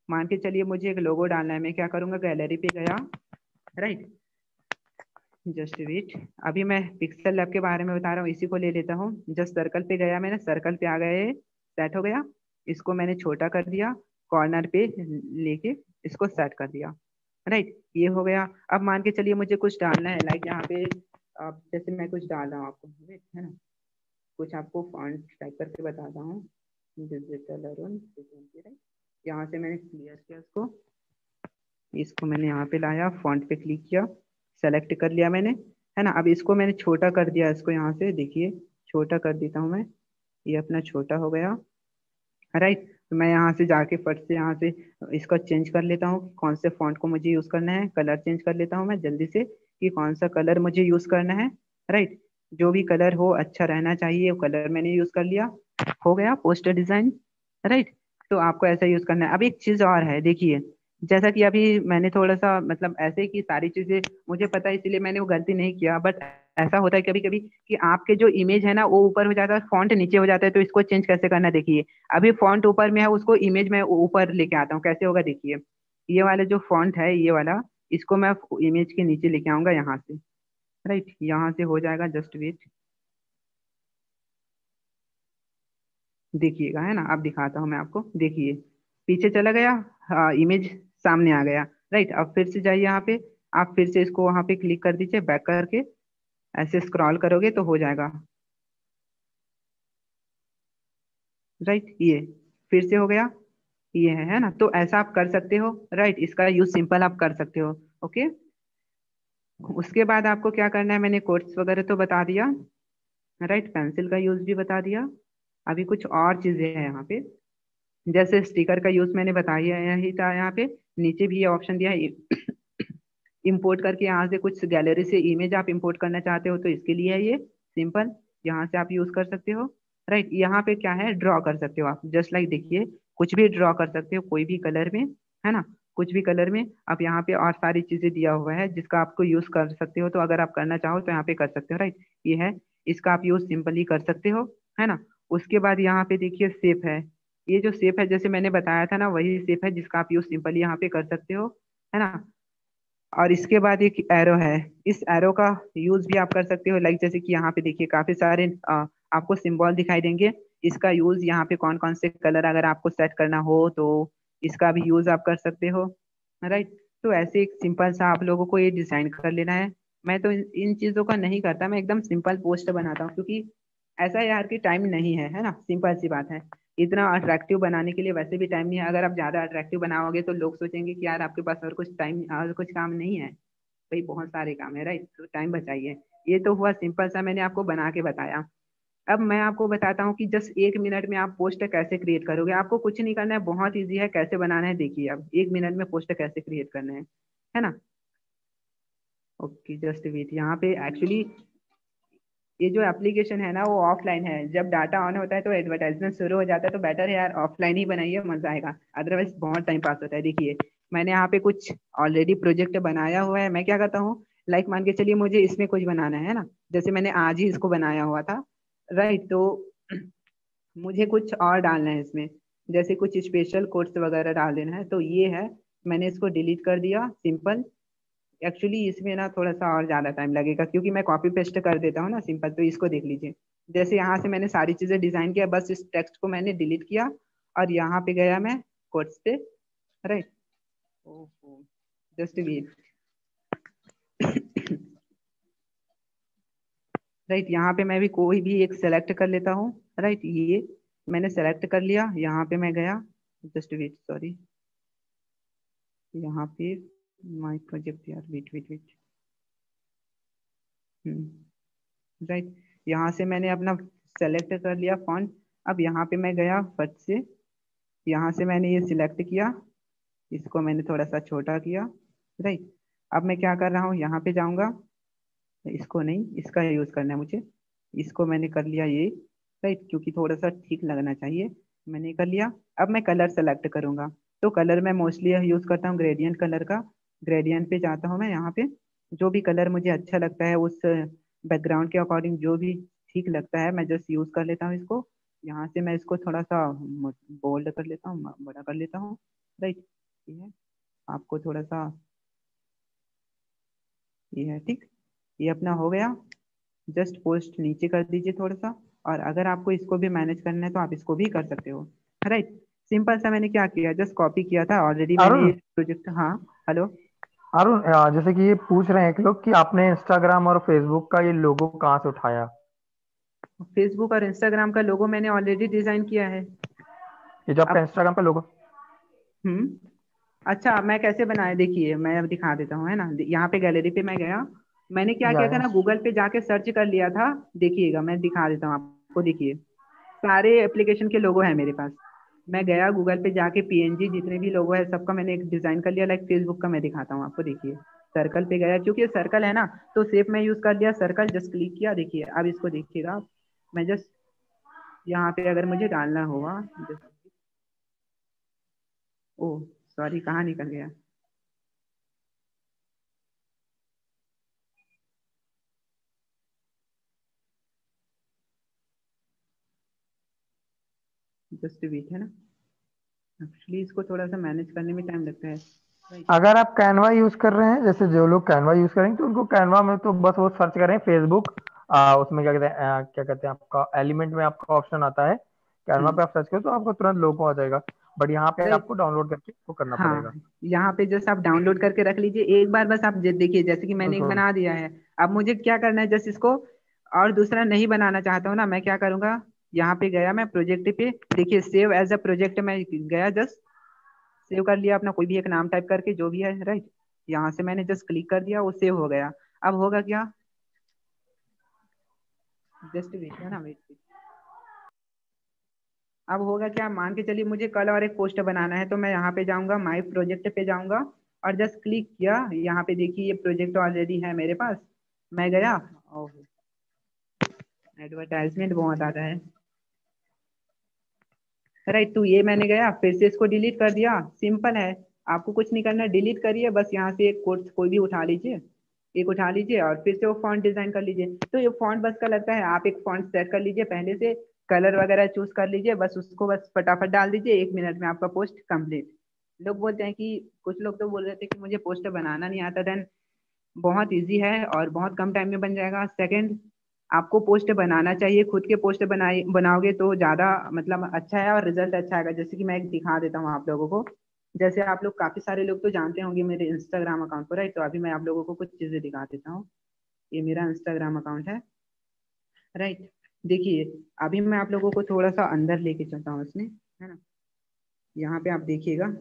मान के चलिए मुझे एक लोगो डालना है, मैं क्या करूँगा? गैलरी पे गया राइट जस्ट वेट अभी मैं पिक्सल लैब के बारे में बता रहा हूँ, इसी को ले लेता हूँ। जस्ट सर्कल पे गया मैंने सर्कल पे आ गए सेट हो गया। इसको मैंने छोटा कर दिया कॉर्नर पे लेके इसको सेट कर दिया। राइट ये हो गया। अब मान के चलिए मुझे कुछ डालना है। लाइक यहाँ पे, आप जैसे मैं कुछ डाल रहा हूँ आपको, है ना? कुछ आपको फॉन्ट टाइप करके बताता हूँ। डिजिटल राइट यहाँ से मैंने क्लियर किया इसको। इसको मैंने यहाँ पे लाया फॉन्ट पे क्लिक किया। सेलेक्ट कर लिया मैंने, है ना? अब इसको मैंने छोटा कर दिया, इसको यहाँ से देखिए, छोटा कर देता हूँ मैं। ये अपना छोटा हो गया। राइट तो मैं यहाँ से जाके फट से यहाँ से इसका चेंज कर लेता हूँ कौन से फॉन्ट को मुझे यूज़ करना है। कलर चेंज कर लेता हूँ मैं जल्दी से कि कौन सा कलर मुझे यूज़ करना है। राइट जो भी कलर हो अच्छा रहना चाहिए, वो कलर मैंने यूज़ कर लिया। हो गया पोस्टर डिज़ाइन राइट तो आपको ऐसा यूज़ करना है। अब एक चीज़ और है, देखिए। जैसा कि अभी मैंने थोड़ा सा मतलब ऐसे की सारी चीज़ें मुझे पता है इसलिए मैंने वो गलती नहीं किया। बट ऐसा होता है कभी कभी कि आपके जो इमेज है ना वो ऊपर हो जाता है फॉन्ट नीचे हो जाता है तो इसको चेंज कैसे करना देखिए। अभी फॉन्ट ऊपर में है उसको इमेज में ऊपर लेके आता हूँ। कैसे होगा देखिए? ये वाला जो फॉन्ट है ये वाला इसको मैं इमेज के नीचे लेके आऊँगा यहाँ से। राइट यहाँ से हो जाएगा जस्ट वेट देखिएगा है ना? अब दिखाता हूँ मैं आपको। देखिए पीछे चला गया। आ, इमेज सामने आ गया। राइट अब फिर से जाइए यहाँ पे। आप फिर से इसको वहाँ पे क्लिक कर दीजिए बैक करके। ऐसे स्क्रॉल करोगे तो हो जाएगा। राइट ये। फिर से हो गया। ये है, है ना? तो ऐसा आप कर सकते हो। राइट इसका यूज़ सिंपल आप कर सकते हो। ओके उसके बाद आपको क्या करना है? मैंने कोर्स वगैरह तो बता दिया। राइट पेंसिल का यूज़ भी बता दिया। अभी कुछ और चीज़ें हैं यहाँ पे। जैसे स्टिकर का यूज़ मैंने बताया ही था यहाँ पे। नीचे भी ये ऑप्शन दिया है *coughs* इम्पोर्ट करके यहाँ से कुछ गैलरी से इमेज आप इम्पोर्ट करना चाहते हो तो इसके लिए है ये सिंपल यहाँ से आप यूज़ कर सकते हो राइट यहाँ पे क्या है? ड्रॉ कर सकते हो आप जस्ट लाइक देखिए, कुछ भी ड्रॉ कर सकते हो, कोई भी कलर में, है ना? कुछ भी कलर में आप यहाँ पे और सारी चीज़ें दिया हुआ है, जिसका आपको यूज़ कर सकते हो तो अगर आप करना चाहो तो यहाँ पे कर सकते हो राइट ये है, इसका आप यूज़ सिंपली कर सकते हो, है ना? उसके बाद यहाँ पे देखिए सेफ़ है। ये जो सेप है जैसे मैंने बताया था ना वही सेप है जिसका आप यूज़ सिंपल यहाँ पे कर सकते हो है ना? और इसके बाद एक एरो है। इस एरो का यूज़ भी आप कर सकते हो लाइक जैसे कि यहाँ पे देखिए काफ़ी सारे आ, आपको सिंबल दिखाई देंगे। इसका यूज़ यहाँ पे कौन कौन से कलर अगर आपको सेट करना हो तो इसका भी यूज़ आप कर सकते हो राइट तो ऐसे एक सिंपल सा आप लोगों को ये डिज़ाइन कर लेना है। मैं तो इन चीज़ों का नहीं करता मैं एकदम सिंपल पोस्ट बनाता हूँ क्योंकि ऐसा यार की टाइम नहीं है है ना? सिंपल सी बात है। इतना अट्रैक्टिव बनाने के लिए वैसे भी टाइम नहीं है। अगर आप ज़्यादा अट्रैक्टिव बनाओगे तो लोग सोचेंगे कि यार आपके पास और कुछ टाइम और कुछ काम नहीं है। भाई, बहुत सारे काम है राइट तो टाइम बचाइए। ये तो हुआ सिंपल सा, मैंने आपको बना के बताया। अब मैं आपको बताता हूँ कि जस्ट एक मिनट में आप पोस्ट कैसे क्रिएट करोगे। आपको कुछ नहीं करना है, बहुत ईजी है, कैसे बनाना है, देखिए अब। एक मिनट में पोस्ट कैसे क्रिएट करना है है ना? ओके जस्ट वेट यहाँ पे एक्चुअली ये जो एप्लीकेशन है ना, वो ऑफलाइन है। जब डाटा ऑन होता है तो एडवर्टाइजमेंट शुरू हो जाता है तो बेटर है यार ऑफलाइन ही बनाइए, मज़ा आएगा। अदरवाइज़ बहुत टाइम पास होता है। देखिए, मैंने यहाँ पे कुछ ऑलरेडी प्रोजेक्ट बनाया हुआ है। मैं क्या करता हूँ? लाइक मान के चलिए मुझे इसमें कुछ बनाना है ना? जैसे मैंने आज ही इसको बनाया हुआ था। राइट तो *clears throat* मुझे कुछ और डालना है इसमें। जैसे कुछ स्पेशल कोर्स वगैरह डाल देना है तो ये है। मैंने इसको डिलीट कर दिया सिंपल एक्चुअली इसमें ना थोड़ा सा और ज़्यादा टाइम लगेगा क्योंकि मैं कॉपी पेस्ट कर देता हूँ ना सिंपल तो इसको देख लीजिए। जैसे यहाँ से मैंने सारी चीज़ें डिज़ाइन किया बस इस टेक्स्ट को मैंने डिलीट किया और यहाँ पे गया मैं कोर्ट्स पे राइट जस्ट वेट राइट यहाँ पे मैं भी कोई भी एक सेलेक्ट कर लेता हूँ राइट ये मैंने सेलेक्ट कर लिया यहाँ पे मैं गया। जस्ट वेट सॉरी यहाँ पे my project here wait wait wait. Hmm. right. यहाँ से मैंने अपना सेलेक्ट कर लिया फॉन्ट अब यहाँ पे मैं गया फट से. यहाँ से मैंने ये सिलेक्ट किया. इसको मैंने थोड़ा सा छोटा किया. राइट अब मैं क्या कर रहा हूँ? यहाँ पे जाऊँगा. इसको नहीं, इसका यूज़ करना है मुझे. इसको मैंने कर लिया ये. राइट क्योंकि थोड़ा सा ठीक लगना चाहिए. मैंने कर लिया. अब मैं कलर सेलेक्ट करूँगा. तो कलर मैं मोस्टली यूज़ करता हूँ ग्रेडियंट कलर का. ग्रेडियंट पे जाता हूँ मैं यहाँ पे। जो भी कलर मुझे अच्छा लगता है उस बैकग्राउंड के अकॉर्डिंग जो भी ठीक लगता है मैं जस्ट यूज़ कर लेता हूँ इसको। यहाँ से मैं इसको थोड़ा सा बोल्ड कर लेता हूँ बड़ा कर लेता हूँ। राइट ये है। आपको थोड़ा सा ये है ठीक? ये अपना हो गया। जस्ट पोस्ट नीचे कर दीजिए थोड़ा सा और अगर आपको इसको भी मैनेज करना है तो आप इसको भी कर सकते हो। राइट सिंपल सा मैंने क्या किया? जस्ट कॉपी किया था। ऑलरेडी मैंने प्रोजेक्ट हाँ हेलो अरुण जैसे कि ये पूछ रहे हैं एक लोग कि आपने इंस्टाग्राम और फेसबुक का ये लोगो कहाँ से उठाया? फेसबुक और इंस्टाग्राम का लोगो मैंने ऑलरेडी डिज़ाइन किया है। ये जो आपका इंस्टाग्राम का लोगो हम्म। अच्छा मैं कैसे बनाया? देखिए मैं अब दिखा देता हूँ है ना? यहाँ पे गैलरी पे मैं गया। मैंने क्या किया था ना गूगल पे जाके सर्च कर लिया था। देखिएगा मैं दिखा देता हूँ आपको देखिए। सारे एप्लीकेशन के लोगो है मेरे पास। मैं गया गूगल पे जाके पीएनजी जितने भी लोगो है, सबका मैंने एक डिज़ाइन कर लिया लाइक फेसबुक का मैं दिखाता हूँ आपको, देखिए। सर्कल पे गया, क्योंकि सर्कल है ना तो सेफ़ में यूज़ कर लिया सर्कल जस्ट क्लिक किया, देखिए, अब इसको देखिएगा मैं जस्ट यहाँ पे अगर मुझे डालना होगा ओ सॉरी कहाँ निकल गया? जस्ट वेट है ना? एक्चुअली इसको थोड़ा सा मैनेज करने में टाइम लगता है। अगर आप कैनवा यूज़ कर रहे हैं जैसे जो लोग कैनवा यूज़ करेंगे तो उनको कैनवा में तो बस वो सर्च करें फेसबुक उसमें क्या कहते हैं क्या कहते हैं आपका एलिमेंट में आपका ऑप्शन आता है। कैनवा हम्म। पे आप सर्च करो तो आपको तुरंत लोगो आ जाएगा। बट यहाँ पे आपको डाउनलोड करके वो करना हाँ, पड़ेगा। यहाँ पे जस्ट आप डाउनलोड करके रख लीजिए। एक बार बस आप देखिए जैसे कि मैंने एक बना दिया है। अब मुझे क्या करना है? जस्ट इसको और दूसरा नहीं बनाना चाहता हूँ ना मैं क्या करूँगा? यहाँ पे गया मैं प्रोजेक्ट पे। देखिए सेव एज अ प्रोजेक्ट में गया जस्ट सेव कर लिया अपना, कोई भी एक नाम टाइप करके, जो भी है राइट यहाँ से मैंने जस्ट क्लिक कर दिया, वो सेव हो गया। अब होगा क्या? जस्ट वेट है ना वेट अब होगा क्या? मान के चलिए, मुझे कल और एक पोस्ट बनाना है तो मैं यहाँ पे जाऊँगा माई प्रोजेक्ट पे जाऊँगा, और जस्ट क्लिक किया। यहाँ पे देखिए, ये प्रोजेक्ट ऑलरेडी है मेरे पास। मैं गया। एडवर्टाइजमेंट बहुत आता है। राइट तो ये मैंने गया, फिर से इसको डिलीट कर दिया। सिंपल है, आपको कुछ नहीं करना, डिलीट करिए, बस यहाँ से एक कोर्स कोई भी उठा लीजिए, एक उठा लीजिए और फिर से वो फॉन्ट डिज़ाइन कर लीजिए। तो ये फॉन्ट बस का लगता है, आप एक फॉन्ट सेट कर लीजिए, पहले से कलर वगैरह चूज़ कर लीजिए, बस उसको बस फटाफट डाल दीजिए, एक मिनट में आपका पोस्ट कंप्लीट। लोग बोलते हैं कि, कुछ लोग तो बोल रहे थे कि मुझे पोस्टर बनाना नहीं आता, देन बहुत ईजी है और बहुत कम टाइम में बन जाएगा। सेकेंड आपको पोस्ट बनाना चाहिए, खुद के पोस्ट बनाए, बनाओगे तो ज़्यादा मतलब अच्छा है और रिज़ल्ट अच्छा आएगा। जैसे कि मैं एक दिखा देता हूँ आप लोगों को। जैसे आप लोग, काफ़ी सारे लोग तो जानते होंगे मेरे इंस्टाग्राम अकाउंट पर राइट तो अभी मैं आप लोगों को कुछ चीज़ें दिखा देता हूँ। ये मेरा इंस्टाग्राम अकाउंट है। राइट देखिए, अभी मैं आप लोगों को थोड़ा सा अंदर लेके चलता हूँ इसमें, है ना? यहाँ पे आप देखिएगा।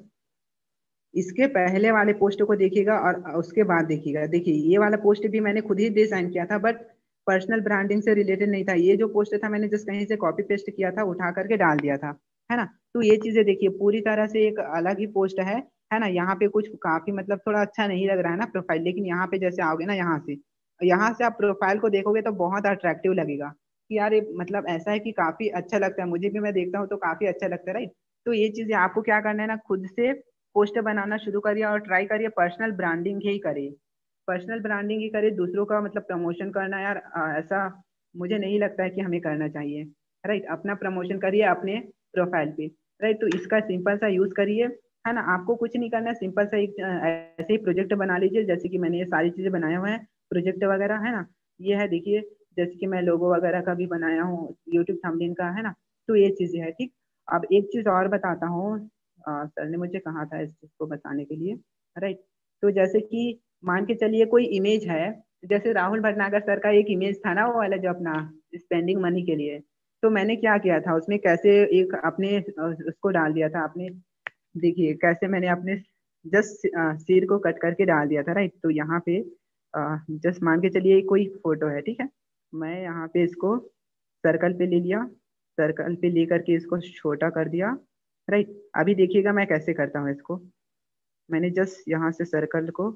इसके पहले वाले पोस्ट को देखिएगा और उसके बाद देखिएगा। देखिए, ये वाला पोस्ट भी मैंने खुद ही डिज़ाइन किया था बट पर्सनल ब्रांडिंग से रिलेटेड नहीं था। ये जो पोस्ट था, मैंने जस्ट कहीं से कॉपी पेस्ट किया था, उठा करके डाल दिया था, है ना? तो ये चीज़ें देखिए, पूरी तरह से एक अलग ही पोस्ट है है ना? यहाँ पे कुछ काफ़ी मतलब थोड़ा अच्छा नहीं लग रहा है ना प्रोफ़ाइल लेकिन यहाँ पे जैसे आओगे ना, यहाँ से यहाँ से आप प्रोफ़ाइल को देखोगे तो बहुत अट्रैक्टिव लगेगा कि यार ये मतलब ऐसा है कि काफ़ी अच्छा लगता है। मुझे भी मैं देखता हूँ तो काफ़ी अच्छा लगता है राइट तो ये चीज़ें आपको क्या करना है ना, खुद से पोस्ट बनाना शुरू करिए और ट्राई करिए पर्सनल ब्रांडिंग ही करिए। पर्सनल ब्रांडिंग ही करे, दूसरों का मतलब प्रमोशन करना यार ऐसा मुझे नहीं लगता है कि हमें करना चाहिए। राइट अपना प्रमोशन करिए अपने प्रोफ़ाइल पे। राइट तो इसका सिंपल सा यूज़ करिए। है ना? आपको कुछ नहीं करना सिंपल सा एक ऐसे ही प्रोजेक्ट बना लीजिए, जैसे कि मैंने ये सारी चीज़ें बनाए हुए हैं प्रोजेक्ट वगैरह, है ना? ये है, देखिए, जैसे कि मैं लोगो वगैरह का भी बनाया हूँ यूट्यूब थंबनेल का, है ना? तो ये चीज़ें है, ठीक? अब एक चीज़ और बताता हूँ। सर ने मुझे कहा था इस चीज़ को बताने के लिए। राइट तो जैसे कि मान के चलिए कोई इमेज है, जैसे राहुल भटनागर सर का एक इमेज था ना वो वाला जो अपना स्पेंडिंग मनी के लिए तो मैंने क्या किया था, उसमें कैसे एक अपने, उसको डाल दिया था आपने देखिए कैसे मैंने अपने जस्ट सिर को कट करके डाल दिया था राइट तो यहाँ पे जस्ट मान के चलिए कोई फ़ोटो है, ठीक है? मैं यहाँ पे इसको सर्कल पे ले लिया सर्कल पे ले करके इसको छोटा कर दिया राइट अभी देखिएगा मैं कैसे करता हूँ इसको। मैंने जस्ट यहाँ से सर्कल को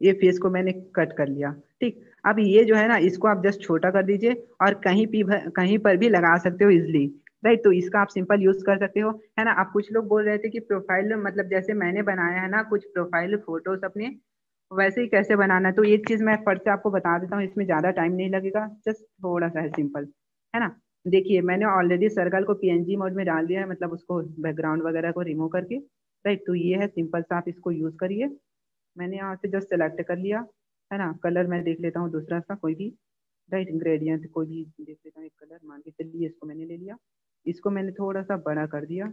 ये फेस को मैंने कट कर लिया, ठीक? अब ये जो है ना, इसको आप जस्ट छोटा कर दीजिए और कहीं भी कहीं पर भी लगा सकते हो इजिली राइट तो इसका आप सिंपल यूज़ कर सकते हो, है ना? आप कुछ लोग बोल रहे थे कि प्रोफ़ाइल मतलब जैसे मैंने बनाया है ना, कुछ प्रोफ़ाइल फ़ोटोज़ अपने, वैसे ही कैसे बनाना तो ये चीज़ मैं फट से आपको बता देता हूँ, इसमें ज़्यादा टाइम नहीं लगेगा, जस्ट थोड़ा सा है सिंपल है ना? देखिए, मैंने ऑलरेडी सर्कल को पीएनजी मोड में डाल दिया है मतलब उसको बैकग्राउंड वगैरह को रिमूव करके राइट तो ये है सिंपल सा, आप इसको यूज़ करिए। मैंने यहाँ से जस्ट सेलेक्ट कर लिया, है ना? कलर मैं देख लेता हूँ दूसरा सा, कोई भी राइट इंग्रेडिएंट कोई भी देख लेता हूँ एक कलर मान के चलिए इसको मैंने ले लिया। इसको मैंने थोड़ा सा बड़ा कर दिया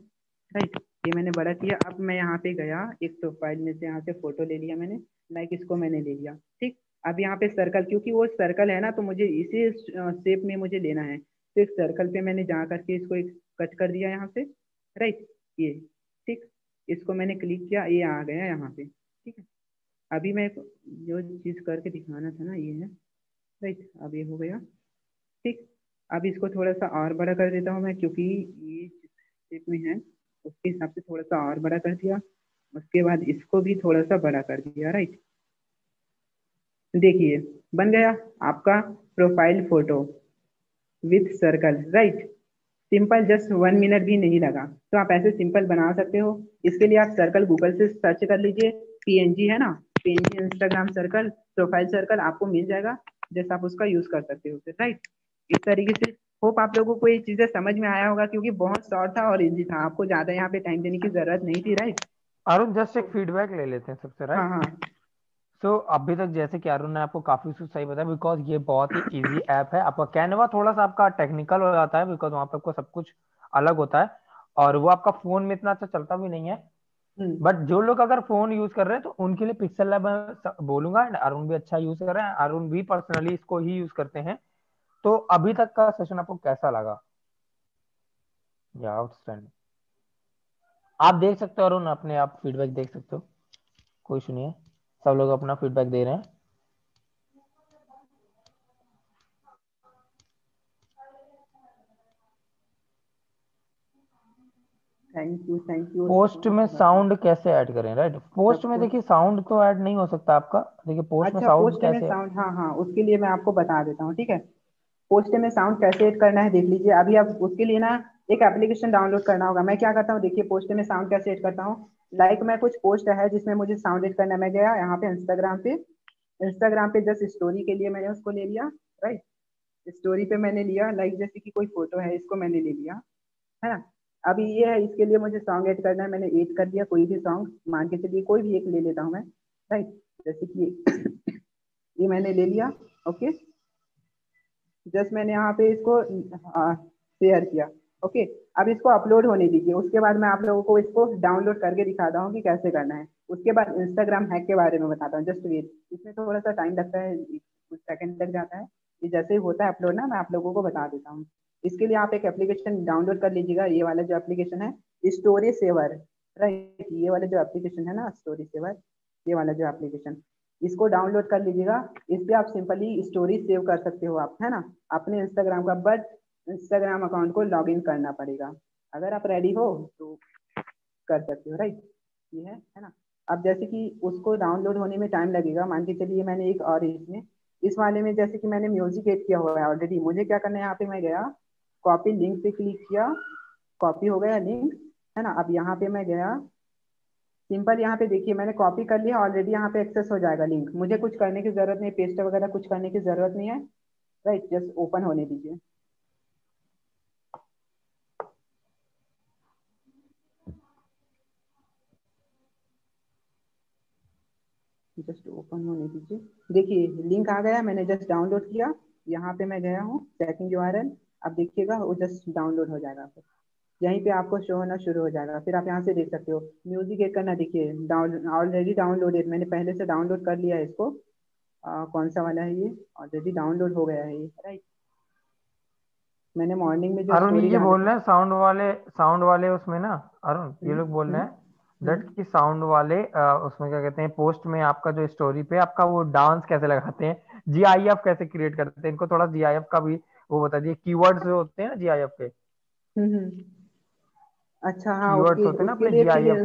राइट ये मैंने बड़ा किया। अब मैं यहाँ पे गया, एक प्रोफ़ाइल में से यहाँ से फ़ोटो ले लिया मैंने लाइक इसको मैंने ले लिया, ठीक? अब यहाँ पे सर्कल क्योंकि वो सर्कल है ना तो मुझे इसी शेप में मुझे लेना है। तो एक सर्कल पे मैंने जा करके इसको एक कट कर दिया यहाँ से राइट ये, ठीक? इसको मैंने क्लिक किया, ये आ गया यहाँ पे। अभी मैं जो चीज़ करके दिखाना था ना, ये है। राइट अब ये हो गया। ठीक, अब इसको थोड़ा सा और बड़ा कर देता हूँ मैं, क्योंकि ये शेप में है, उसके हिसाब से थोड़ा सा और बड़ा कर दिया। उसके बाद इसको भी थोड़ा सा बड़ा कर दिया राइट देखिए, बन गया आपका profile photo with circle right simple just one minute भी नहीं लगा। तो आप ऐसे सिंपल बना सकते हो। इसके लिए आप सर्कल गूगल से सर्च कर लीजिए पीएनजी है ना? PNG Instagram circle profile circle आपको मिल जाएगा जैसे आप उसका यूज़ कर सकते हो राइट इस तरीके से होप आप लोगों को ये चीज़ें समझ में आया होगा क्योंकि बहुत शॉर्ट था और इजी था आपको ज़्यादा यहाँ पे टाइम देने की ज़रूरत नहीं थी राइट अरुण जस्ट एक फीडबैक ले लेते हैं सबसे राइट हाँ हाँ। सो so, अभी तक जैसे कि अरुण ने आपको काफ़ी सही बताया बिकॉज़ ये बहुत ही इजी ऐप है आपका कैनवा थोड़ा सा आपका टेक्निकल हो जाता है बिकॉज़ वहाँ पे आपको सब कुछ अलग होता है और वो आपका फ़ोन में इतना अच्छा चलता भी नहीं है बट हम्म। जो लोग अगर फ़ोन यूज़ कर रहे हैं तो उनके लिए पिक्सल लैब बोलूँगा एंड अरुण भी अच्छा यूज़ कर रहे हैं। अरुण भी पर्सनली इसको ही यूज़ करते हैं। तो अभी तक का सेशन आपको कैसा लगा? आउटस्टैंडिंग आप देख सकते हो अरुण अपने आप फीडबैक देख सकते हो। कोई सुनिए सब लोग अपना फीडबैक दे रहे हैं। Thank you thank you post में साउंड कैसे ऐड करें राइट पोस्ट में देखिए साउंड तो ऐड नहीं हो सकता आपका। देखिए पोस्ट अच्छा, में साउंड कैसे साउंड हाँ हाँ उसके लिए मैं आपको बता देता हूँ ठीक है? पोस्ट में साउंड कैसे ऐड करना है देख लीजिए। अभी आप उसके लिए ना एक एप्लीकेशन डाउनलोड करना होगा। मैं क्या करता हूँ देखिए पोस्ट में साउंड कैसे ऐड करता हूँ? लाइक like मैं कुछ पोस्ट है जिसमें मुझे साउंड ऐड करना मैं गया यहाँ पे इंस्टाग्राम पे। इंस्टाग्राम पे जस्ट स्टोरी के लिए मैंने उसको ले लिया राइट स्टोरी पे मैंने लिया। लाइक जैसे कि कोई फ़ोटो है इसको मैंने ले लिया है ना? अभी ये है, इसके लिए मुझे सॉन्ग ऐड करना है, मैंने ऐड कर दिया कोई भी सॉन्ग मान के चलिए कोई भी एक ले लेता हूँ मैं राइट जैसे कि *coughs* ये मैंने ले लिया ओके जस्ट मैंने यहाँ पे इसको शेयर किया ओके अब इसको अपलोड होने दीजिए, उसके बाद मैं आप लोगों को इसको डाउनलोड करके दिखाता हूँ कि कैसे करना है। उसके बाद इंस्टाग्राम हैक के बारे में बताता हूँ जस्ट वेट इसमें थोड़ा सा टाइम लगता है, कुछ सेकंड लग जाता है। ये जैसे ही होता है अपलोड ना, मैं आप लोगों को बता देता हूँ। इसके लिए आप एक एप्लीकेशन डाउनलोड कर लीजिएगा, ये वाला जो एप्लीकेशन है स्टोरी सेवर राइट ये वाला जो एप्लीकेशन है ना स्टोरी सेवर ये वाला जो एप्लीकेशन इसको डाउनलोड कर लीजिएगा। इस पर आप सिंपली स्टोरी सेव कर सकते हो आप, है ना? अपने इंस्टाग्राम का बट इंस्टाग्राम अकाउंट को लॉग इन करना पड़ेगा। अगर आप रेडी हो तो कर सकते हो राइट ये है है ना? अब जैसे कि उसको डाउनलोड होने में टाइम लगेगा। मान के चलिए, मैंने एक और इसमें, इस वाले में जैसे कि मैंने म्यूज़िक एड किया हुआ है ऑलरेडी मुझे क्या करना है? यहाँ पे मैं गया कॉपी लिंक पे क्लिक किया कॉपी हो गया लिंक है ना? अब यहाँ पे मैं गया सिंपल यहाँ पे देखिए, मैंने कॉपी कर लिया ऑलरेडी यहाँ पे एक्सेस हो जाएगा लिंक मुझे कुछ करने की ज़रूरत नहीं पेस्ट वगैरह कुछ करने की ज़रूरत नहीं है। राइट जस्ट ओपन होने दीजिए। जस्ट ओपन होने दीजिए। देखिए लिंक आ गया, मैंने जस्ट डाउनलोड किया। यहाँ पे मैं गया हूँ चेकिंग यू अब देखिएगा वो जस्ट डाउनलोड हो जाएगा फिर। यहीं पे आपको शो होना शुरू हो जाएगा। फिर आप यहाँ से देख सकते हो म्यूज़िक एड करना देखिए डाउन ऑलरेडी डाउनलोडेड मैंने पहले से डाउनलोड कर लिया है इसको। आ, कौन सा वाला है ये? ऑलरेडी डाउनलोड हो गया है ये राइट मैंने मॉर्निंग में जो अरुण ये बोल रहे हैं साउंड वाले साउंड वाले उसमें ना अरुण ये लोग बोल रहे हैं दैट की साउंड वाले आ, उसमें क्या कहते हैं पोस्ट में आपका जो स्टोरी पे आपका वो डांस कैसे लगाते हैं जीआईएफ कैसे क्रिएट करते हैं इनको थोड़ा जीआईएफ का भी वो बता दिए कीवर्ड्स जो होते हैं ना जीआईएफ के। हम्म, हम्म। अच्छा हाँ कीवर्ड्स होते हैं ना अपने जीआईएफ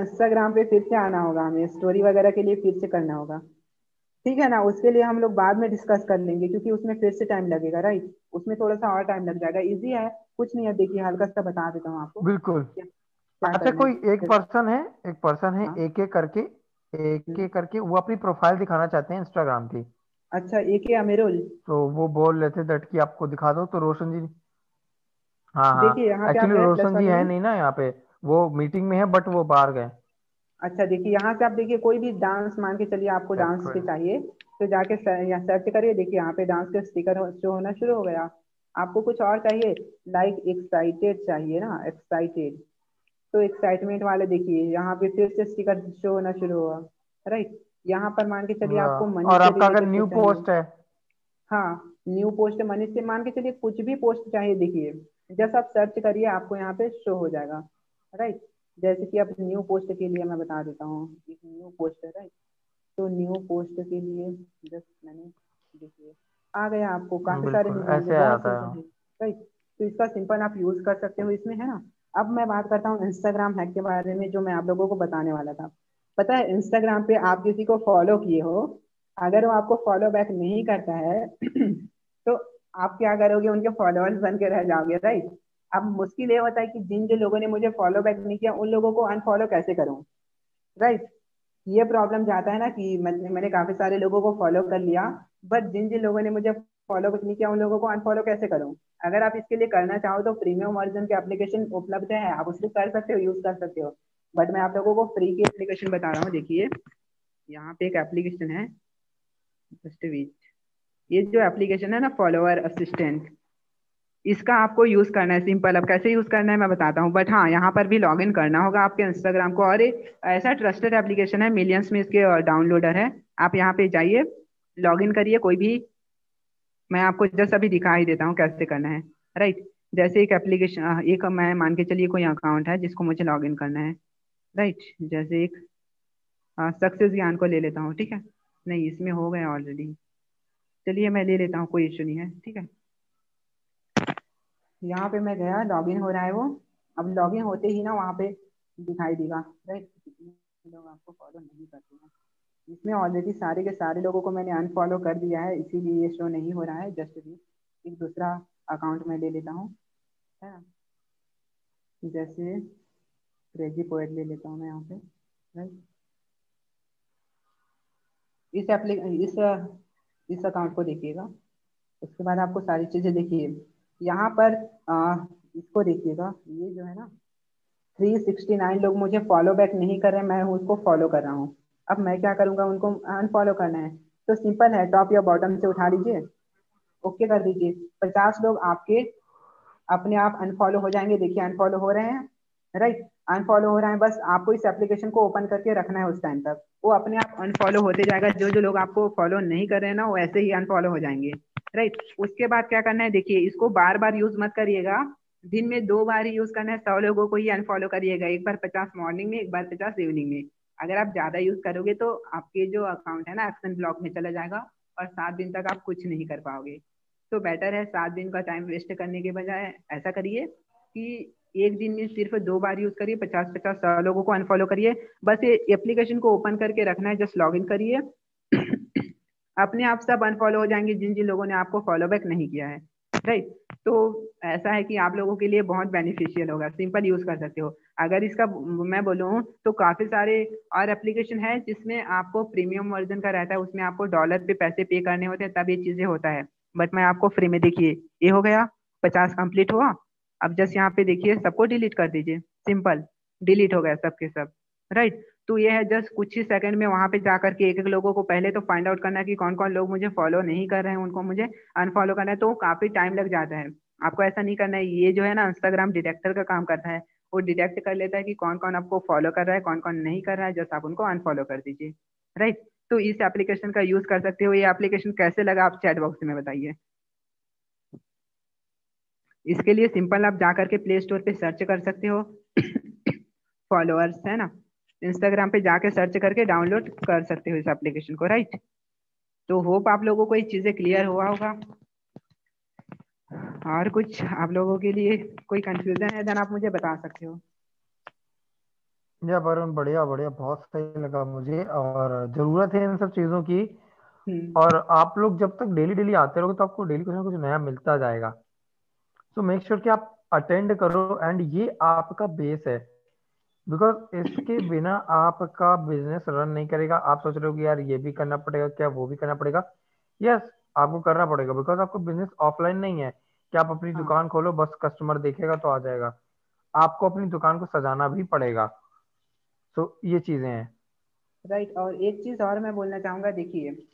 इंस्टाग्राम पे फिर से आना होगा हमें स्टोरी वगैरह के लिए फिर से करना होगा। ठीक है ना उसके लिए हम लोग बाद में डिस्कस कर लेंगे क्योंकि उसमें फिर से टाइम लगेगा राइट उसमें थोड़ा सा और टाइम लग जाएगा। इजी है कुछ नहीं है देखिए हल्का सा बता देता हूँ आपको। बिल्कुल। अच्छा कोई एक पर्सन है एक पर्सन है हाँ। एक एक करके एक हम्म, एक करके वो अपनी प्रोफ़ाइल दिखाना चाहते हैं इंस्टाग्राम की। अच्छा ए के अमेरुल? तो वो बोल रहे थे दैट की आपको दिखा दो तो रोशन जी हाँ देखिए हाँ एक्चुअली रोशन जी है नहीं ना यहाँ पे। वो मीटिंग में है बट वो बाहर गए। अच्छा देखिए यहाँ से आप देखिए कोई भी डांस मान के चलिए आपको डांस के चाहिए। तो जाके यहाँ सर्च करिए देखिए यहाँ पे डांस के स्टिकर हो, शो होना शुरू हो गया। आपको कुछ और चाहिए? लाइक एक्साइटेड चाहिए ना एक्साइटेड तो एक्साइटमेंट वाले देखिए यहाँ पे फिर से स्टिकर शो होना शुरू हुआ। राइट यहाँ पर मान के चलिए आपको मनी और से आपका अगर न्यू चाहिए। पोस्ट है हाँ न्यू पोस्ट मनी से मान के चलिए कुछ भी पोस्ट चाहिए देखिए। जैसा आप सर्च करिए आपको यहाँ पे शो हो जाएगा। राइट जैसे कि आप न्यू पोस्ट के लिए मैं बता देता हूँ। एक न्यू पोस्ट है राइट तो न्यू पोस्ट के लिए जस्ट मैंने देखिए आ गया आपको। काफ़ी सारे है है। राइट तो इसका सिंपल आप यूज़ कर सकते हो इसमें है ना? अब मैं बात करता हूँ इंस्टाग्राम हैक के बारे में जो मैं आप लोगों को बताने वाला था। पता है इंस्टाग्राम पे आप किसी को फॉलो किए हो, अगर वो आपको फॉलो बैक नहीं करता है *clears throat* तो आप क्या करोगे? उनके फॉलोअर्स बन के रह जाओगे राइट अब मुश्किल ये होता है कि जिन जिन लोगों ने मुझे फॉलो बैक नहीं किया, उन लोगों को अनफॉलो कैसे करूँ? राइट ये प्रॉब्लम जाता है ना कि मैंने मैंने काफ़ी सारे लोगों को फॉलो कर लिया बट जिन जिन लोगों ने मुझे फॉलो नहीं किया, उन लोगों को अनफॉलो कैसे करूँ? अगर आप इसके लिए करना चाहो तो प्रीमियम वर्जन के एप्लीकेशन उपलब्ध है, आप उसको कर सकते हो यूज़ कर सकते हो। बट मैं आप लोगों को फ्री की एप्लीकेशन बता रहा हूँ, देखिए। यहाँ पे एक एप्लीकेशन है जस्ट वेट ये जो एप्लीकेशन है ना फॉलोअर असिस्टेंट इसका आपको यूज़ करना है सिंपल अब कैसे यूज़ करना है मैं बताता हूँ। बट हाँ यहाँ पर भी लॉग इन करना होगा आपके इंस्टाग्राम को। और ऐसा ट्रस्टेड एप्लीकेशन है मिलियंस में इसके डाउनलोडर है। आप यहाँ पे जाइए लॉग इन करिए, कोई भी। मैं आपको जस्ट अभी दिखा ही देता हूँ कैसे करना है। राइट जैसे एक एप्लीकेशन एक मैं मान के चलिए कोई अकाउंट है जिसको मुझे लॉग इन करना है। राइट जैसे एक सक्सेस ज्ञान को ले लेता हूँ, ठीक है? नहीं, इसमें हो गया ऑलरेडी चलिए, मैं ले लेता हूँ, कोई इशू नहीं है, ठीक है? यहाँ पे मैं गया लॉगिन हो रहा है वो। अब लॉगिन होते ही ना वहाँ पे दिखाई देगा राइट लोग आपको फॉलो नहीं करते हैं। इसमें ऑलरेडी सारे के सारे लोगों को मैंने अनफॉलो कर दिया है, इसीलिए ये शो नहीं हो रहा है जस्ट भी एक दूसरा अकाउंट में ले लेता हूँ, है ना? जैसे क्रेजी पोएट ले लेता हूँ मैं यहाँ पे राइट इस इस इस अकाउंट को देखिएगा। उसके बाद आपको सारी चीज़ें देखिए। यहाँ पर आ, इसको देखिएगा। ये जो है ना 369 लोग मुझे फॉलो बैक नहीं कर रहे मैं उसको फॉलो कर रहा हूँ। अब मैं क्या करूँगा उनको अनफॉलो करना है। तो सिंपल है टॉप या बॉटम से उठा लीजिए। ओके कर दीजिए। पचास लोग आपके अपने आप अनफॉलो हो जाएँगे। देखिए अनफॉलो हो रहे हैं राइट अनफॉलो हो रहा है, बस आपको इस एप्लीकेशन को ओपन करके रखना है उस टाइम तक। वो अपने आप अनफॉलो होते जाएगा जो जो लोग आपको फॉलो नहीं कर रहे हैं ना, वो ऐसे ही अनफॉलो हो जाएँगे। राइट उसके बाद क्या करना है, देखिए, इसको बार बार यूज़ मत करिएगा। दिन में दो बार ही यूज़ करना है, सौ लोगों को ही अनफॉलो करिएगा। एक बार पचास मॉर्निंग में, एक बार पचास इवनिंग में। अगर आप ज़्यादा यूज़ करोगे तो आपके जो अकाउंट है ना एक्शन ब्लॉक में चला जाएगा और सात दिन तक आप कुछ नहीं कर पाओगे। तो बेटर है सात दिन का टाइम वेस्ट करने के बजाय ऐसा करिए कि एक दिन में सिर्फ़ दो बार यूज़ करिए पचास पचास लोगों को अनफॉलो करिए। बस ये एप्लीकेशन को ओपन करके रखना है जस्ट लॉग इन करिए। *coughs* अपने आप सब अनफॉलो हो जाएँगे जिन जिन लोगों ने आपको फॉलो बैक नहीं किया है। राइट तो ऐसा है कि आप लोगों के लिए बहुत बेनिफिशियल होगा। सिंपल यूज़ कर सकते हो। अगर इसका मैं बोलूँ तो काफ़ी सारे और एप्लीकेशन है जिसमें आपको प्रीमियम वर्जन का रहता है, उसमें आपको डॉलर पे पैसे पे करने होते हैं, तब ये चीज़ें होता है। बट मैं आपको फ्री में देखिए, ये हो गया, पचास कंप्लीट हुआ। अब जस्ट यहाँ पे देखिए सबको डिलीट कर दीजिए। सिंपल डिलीट हो गया सबके सब। राइट सब, right? तो ये है जस्ट कुछ ही सेकंड में वहाँ पे जाकर के एक एक लोगों को पहले तो फाइंड आउट करना है कि कौन कौन लोग मुझे फॉलो नहीं कर रहे हैं उनको मुझे अनफॉलो करना है तो काफ़ी टाइम लग जाता है। आपको ऐसा नहीं करना है ये जो है ना इंस्टाग्राम डिटेक्टर का काम करता है। वो डिटेक्ट कर लेता है कि कौन कौन आपको फॉलो कर रहा है कौन कौन नहीं कर रहा है जस्ट आप उनको अनफॉलो कर दीजिए। राइट तो इस एप्लीकेशन का यूज़ कर सकते हो। ये एप्लीकेशन कैसे लगा आप चैट बॉक्स में बताइए। इसके लिए सिंपल आप जा करके प्ले स्टोर पे सर्च कर सकते हो। फॉलोअर्स है ना? इंस्टाग्राम पे जाके सर्च करके डाउनलोड कर सकते हो इस एप्लीकेशन को राइट तो होप आप लोगों को ये चीज़ें क्लियर हुआ होगा। और कुछ आप लोगों के लिए कोई कंफ्यूजन है देन आप मुझे बता सकते हो। या वरुण बढ़िया बढ़िया बहुत सही लगा मुझे। और ज़रूरत है इन सब चीज़ों की। हम्म। और आप लोग जब तक डेली डेली आते रहोगे तो आपको डेली कुछ ना कुछ नया मिलता जाएगा। सो मेक श्योर कि आप अटेंड करो एंड ये आपका बेस है। बिकॉज़ इसके बिना आपका बिज़नेस रन नहीं करेगा। आप सोच रहे हो कि यार ये भी करना पड़ेगा क्या वो भी करना पड़ेगा? यस yes, आपको करना पड़ेगा। बिकॉज़ आपको बिज़नेस ऑफलाइन नहीं है। कि आप अपनी हाँ। दुकान खोलो बस कस्टमर देखेगा तो आ जाएगा। आपको अपनी दुकान को सजाना भी पड़ेगा। तो ये चीज़ें हैं। राइट right, और एक चीज़ और मैं बोलना चाहूँगा देखिए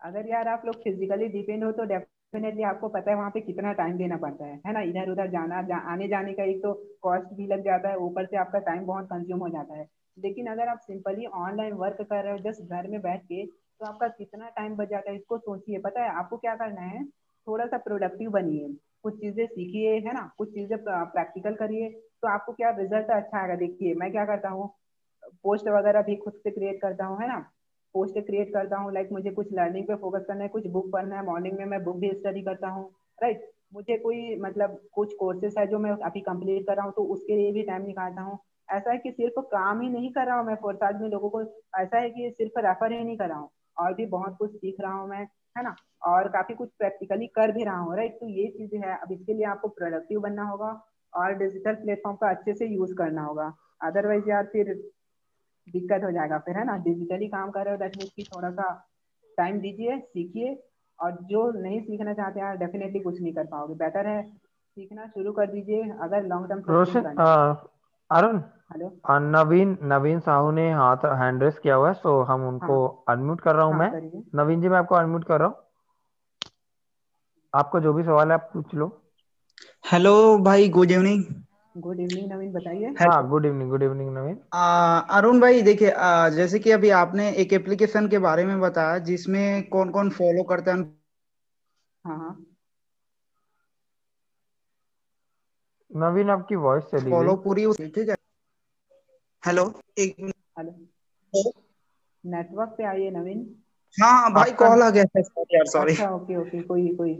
अगर यार आप लोग फिजिकली डिपेंड हो तो डेफिनेटली आपको पता है वहाँ पे कितना टाइम देना पड़ता है है ना? इधर उधर जाना जा, आने जाने का एक तो कॉस्ट भी लग जाता है ऊपर से आपका टाइम बहुत कंज्यूम हो जाता है। लेकिन अगर आप सिंपली ऑनलाइन वर्क कर रहे हो जस्ट घर में बैठ के तो आपका कितना टाइम बच जाता है इसको सोचिए। पता है आपको क्या करना है? थोड़ा सा प्रोडक्टिव बनिए कुछ चीज़ें सीखिए है ना? कुछ चीज़ें प्रैक्टिकल करिए तो आपको क्या रिज़ल्ट अच्छा आएगा? देखिए मैं क्या करता हूँ पोस्ट वगैरह भी खुद से क्रिएट करता हूँ है ना? पोस्ट क्रिएट करता हूँ लाइक मुझे कुछ लर्निंग पे फोकस करना है, कुछ बुक पढ़ना है मॉर्निंग में मैं बुक भी स्टडी करता हूँ राइट मुझे कोई मतलब कुछ कोर्सेस है जो मैं अभी कंप्लीट कर रहा हूँ तो उसके लिए भी टाइम निकालता हूँ। ऐसा है कि सिर्फ़ काम ही नहीं कर रहा हूँ मैं फोरसाज में लोगों को ऐसा है कि सिर्फ़ रेफर ही नहीं कर रहा हूँ, और भी बहुत कुछ सीख रहा हूँ मैं, है ना? और काफ़ी कुछ प्रैक्टिकली कर भी रहा हूँ राइट तो ये चीज़ें है, अब इसके लिए आपको प्रोडक्टिव बनना होगा, और डिजिटल प्लेटफॉर्म का अच्छे से यूज़ करना होगा। अदरवाइज़ यार फिर दिक्कत हो जाएगा। फिर है ना डिजिटली काम कर रहे हो दैट मीन्स की थोड़ा सा टाइम दीजिए सीखिए और जो नहीं सीखना चाहते हैं डेफिनेटली कुछ नहीं कर पाओगे। बेटर है सीखना शुरू कर दीजिए अगर long term Roshan Arun hello? Naveen Naveen Sahu ने हाथ हैंड रेस किया हुआ है सो हम उनको अनम्यूट कर रहा हूँ हाँ मैं। नवीन जी मैं आपको अनम्यूट कर रहा हूँ। आपको जो भी सवाल है आप पूछ लो। हेलो भाई good evening good evening Naveen बताइए। हाँ good evening good evening Naveen Arun भाई देखिए जैसे कि अभी आपने एक एप्लीकेशन के बारे में बताया जिसमें कौन कौन फॉलो करता है। हाँ हाँ। नवीन आपकी वॉइस चली फॉलो पूरी ठीक है? हेलो एक हेलो नेटवर्क पे आइए नवीन हाँ हाँ भाई कॉल आ गया। यार सॉरी अच्छा ओके ओके कोई कोई